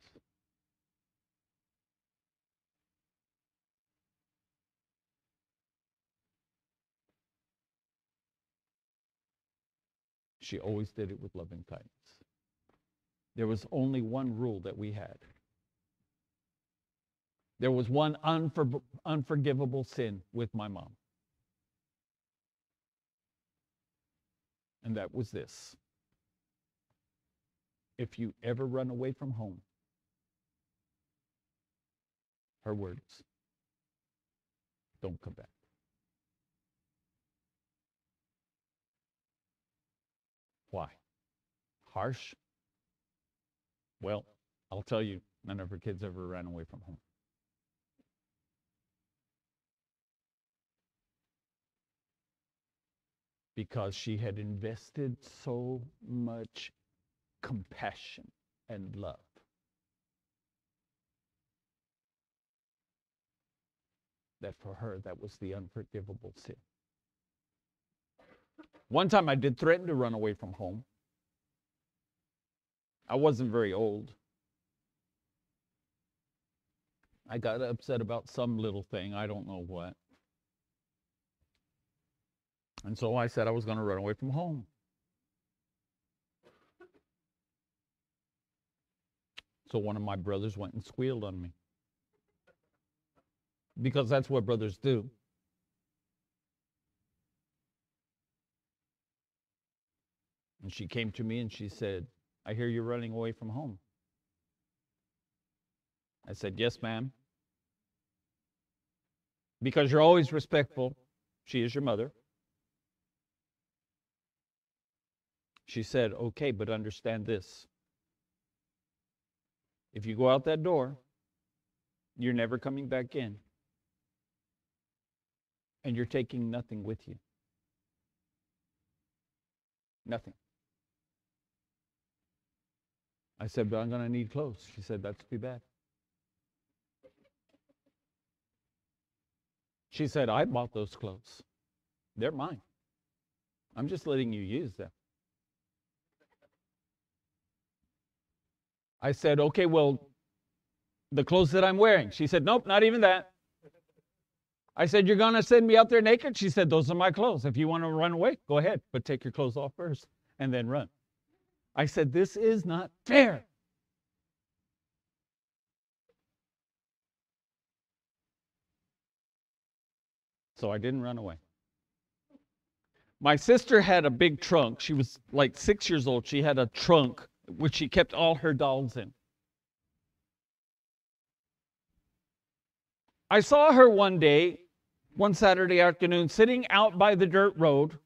She always did it with loving kindness. There was only one rule that we had there was one unfor- unforgivable sin with my mom. And that was this. If you ever run away from home, her words, don't come back. Why? Harsh? Well, I'll tell you, none of her kids ever ran away from home. Because she had invested so much compassion and love. That for her, that was the unforgivable sin. One time I did threaten to run away from home. I wasn't very old. I got upset about some little thing, I don't know what. And so I said I was going to run away from home. So one of my brothers went and squealed on me. Because that's what brothers do. And she came to me and she said, I hear you're running away from home. I said, Yes, ma'am. Because you're always respectful. She is your mother. She said, Okay, but understand this. If you go out that door, you're never coming back in. And you're taking nothing with you. Nothing. I said, But I'm going to need clothes. She said, That's too bad. She said, I bought those clothes. They're mine. I'm just letting you use them. I said, Okay, well, the clothes that I'm wearing. She said, Nope, not even that. I said, You're going to send me out there naked? She said, Those are my clothes. If you want to run away, go ahead, but take your clothes off first and then run. I said, This is not fair. So I didn't run away. My sister had a big trunk. She was like six years old. She had a trunk which she kept all her dolls in. I saw her one day, one Saturday afternoon, sitting out by the dirt road,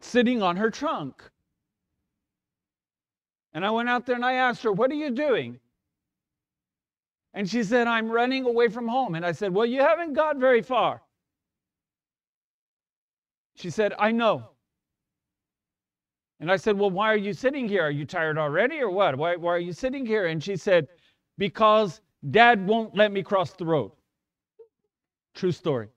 sitting on her trunk. And I went out there and I asked her, What are you doing? And she said, I'm running away from home. And I said, Well, you haven't got very far. She said, I know. And I said, Well, why are you sitting here? Are you tired already or what? Why, why are you sitting here? And she said, Because dad won't let me cross the road. True story.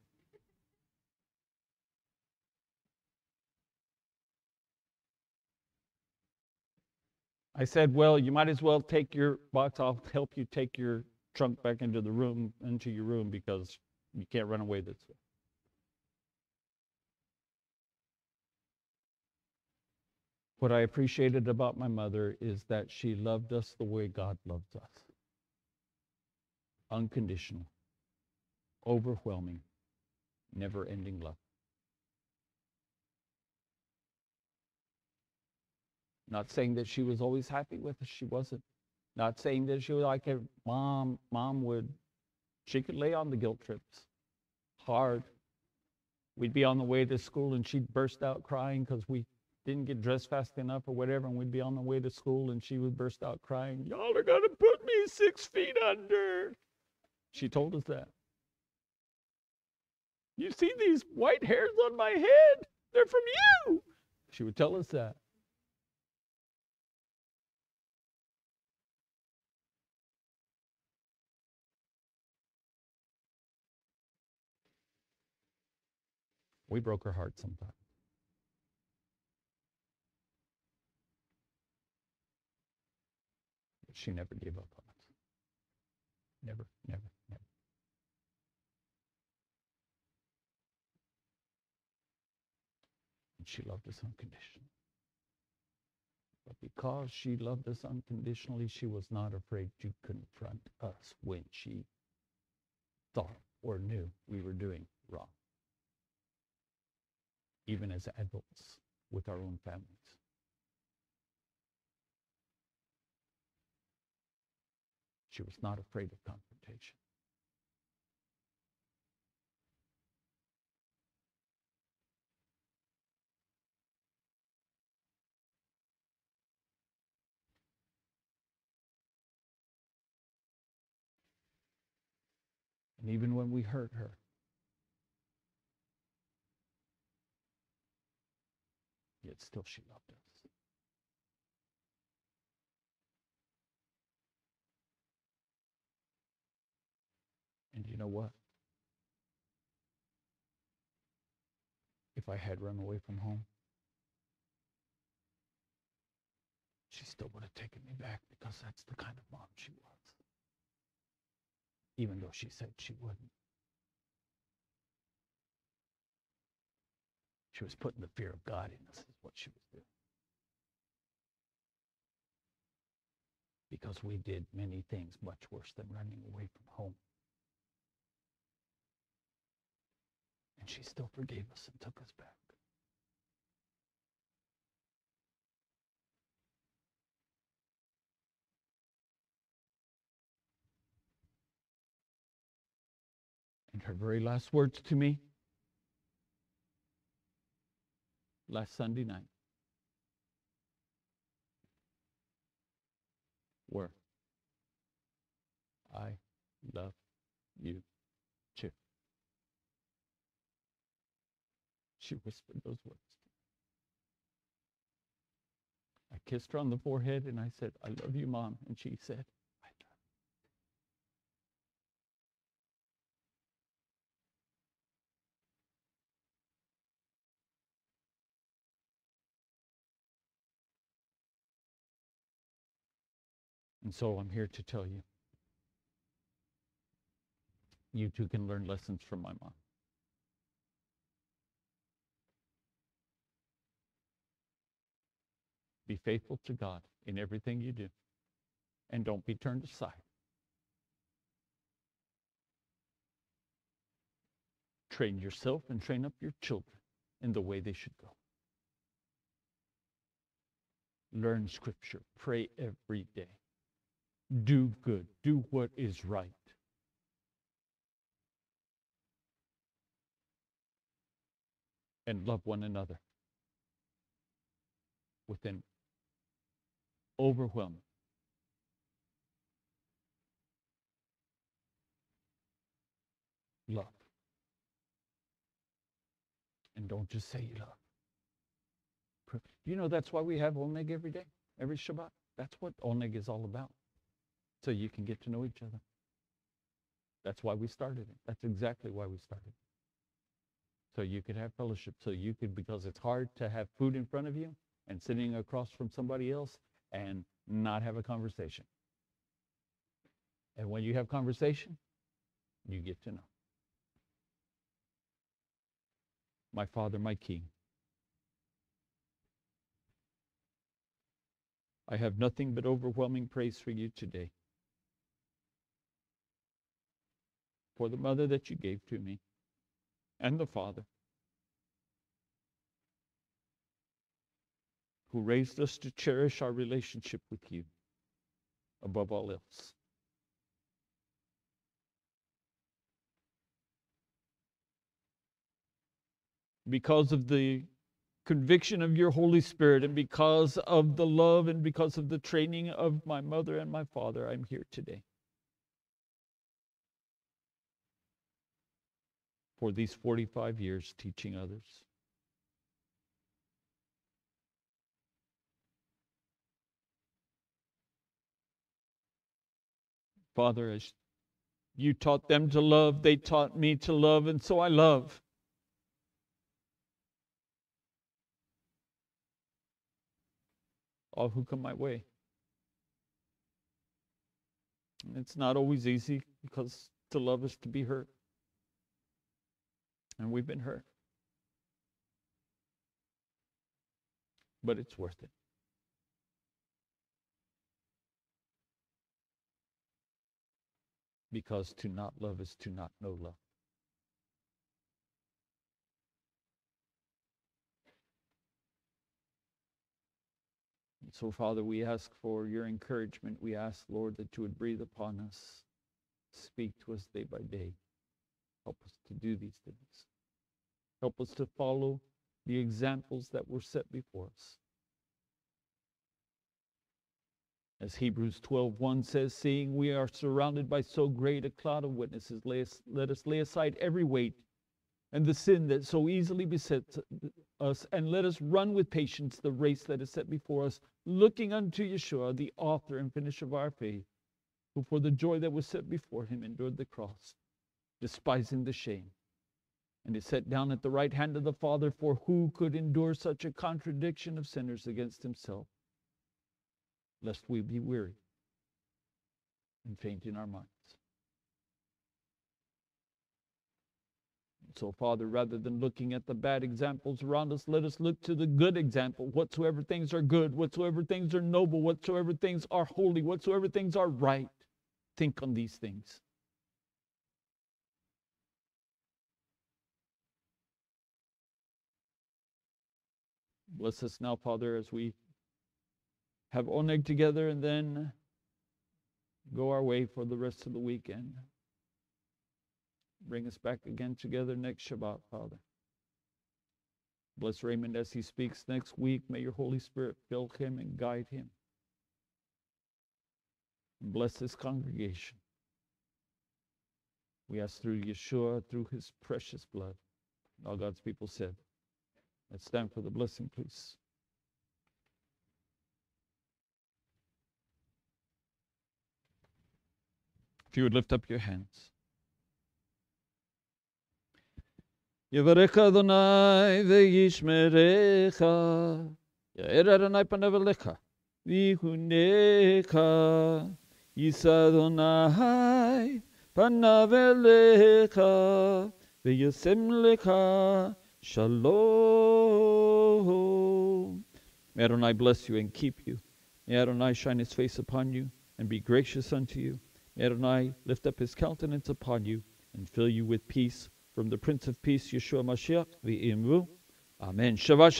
I said, Well, you might as well take your box. I'll help you take your trunk back into the room, into your room, because you can't run away this way. What I appreciated about my mother is that she loved us the way God loves us unconditional, overwhelming, never ending love. Not saying that she was always happy with us, she wasn't. Not saying that she was like a mom, mom would, she could lay on the guilt trips hard. We'd be on the way to school and she'd burst out crying because we didn't get dressed fast enough or whatever, and we'd be on the way to school, and she would burst out crying, Y'all are going to put me six feet under. She told us that. You see these white hairs on my head? They're from you. She would tell us that. We broke her heart sometimes. She never gave up on us. Never, never, never. And she loved us unconditionally. But because she loved us unconditionally, she was not afraid to confront us when she thought or knew we were doing wrong, even as adults with our own families. She was not afraid of confrontation. And even when we hurt her, yet still she loved us. And you know what? If I had run away from home, she still would have taken me back because that's the kind of mom she was. Even though she said she wouldn't. She was putting the fear of God in us, is what she was doing. Because we did many things much worse than running away from home. And she still forgave us and took us back. And her very last words to me last Sunday night were I love you too. She whispered those words. I kissed her on the forehead and I said, I love you, Mom. And she said, I love you. And so I'm here to tell you you too can learn lessons from my mom. Be faithful to God in everything you do, and don't be turned aside. Train yourself and train up your children in the way they should go. Learn Scripture, pray every day do good, do what is right. And love one another with an overwhelming love. And don't just say you love. You know, that's why we have Oneg every day, every Shabbat. That's what Oneg is all about so you can get to know each other. That's why we started it. That's exactly why we started. it So you could have fellowship. So you could, because it's hard to have food in front of you and sitting across from somebody else and not have a conversation. And when you have conversation, you get to know. My Father, my King. I have nothing but overwhelming praise for you today. for the mother that you gave to me and the father who raised us to cherish our relationship with you above all else. Because of the conviction of your Holy Spirit and because of the love and because of the training of my mother and my father, I'm here today. for these 45 years teaching others. Father, as you taught them to love, they taught me to love, and so I love. All who come my way. It's not always easy because to love is to be hurt and we've been hurt. But it's worth it. Because to not love is to not know love. And so, Father, we ask for your encouragement. We ask, Lord, that you would breathe upon us, speak to us day by day. Help us to do these things. Help us to follow the examples that were set before us. As Hebrews 12:1 says, seeing we are surrounded by so great a cloud of witnesses, let us, let us lay aside every weight and the sin that so easily besets us, and let us run with patience the race that is set before us, looking unto Yeshua, the author and finisher of our faith, who for the joy that was set before him endured the cross, despising the shame and is set down at the right hand of the Father, for who could endure such a contradiction of sinners against himself? Lest we be weary and faint in our minds. So, Father, rather than looking at the bad examples around us, let us look to the good example. Whatsoever things are good, whatsoever things are noble, whatsoever things are holy, whatsoever things are right, think on these things. Bless us now, Father, as we have oneg together and then go our way for the rest of the weekend. Bring us back again together next Shabbat, Father. Bless Raymond as he speaks next week. May your Holy Spirit fill him and guide him. Bless this congregation. We ask through Yeshua, through his precious blood. All God's people said. Let's stand for the blessing, please. If you would lift up your hands. Yevarech Adonai v'yishmerecha Ya'er Adonai panav elecha V'hunecha Yisa Adonai panav elecha V'yosem lecha Shalom May Adonai bless you and keep you. May Adonai shine his face upon you and be gracious unto you. Adonai lift up his countenance upon you and fill you with peace from the Prince of Peace, Yeshua Mashiach, the Imru. Amen. Shabbat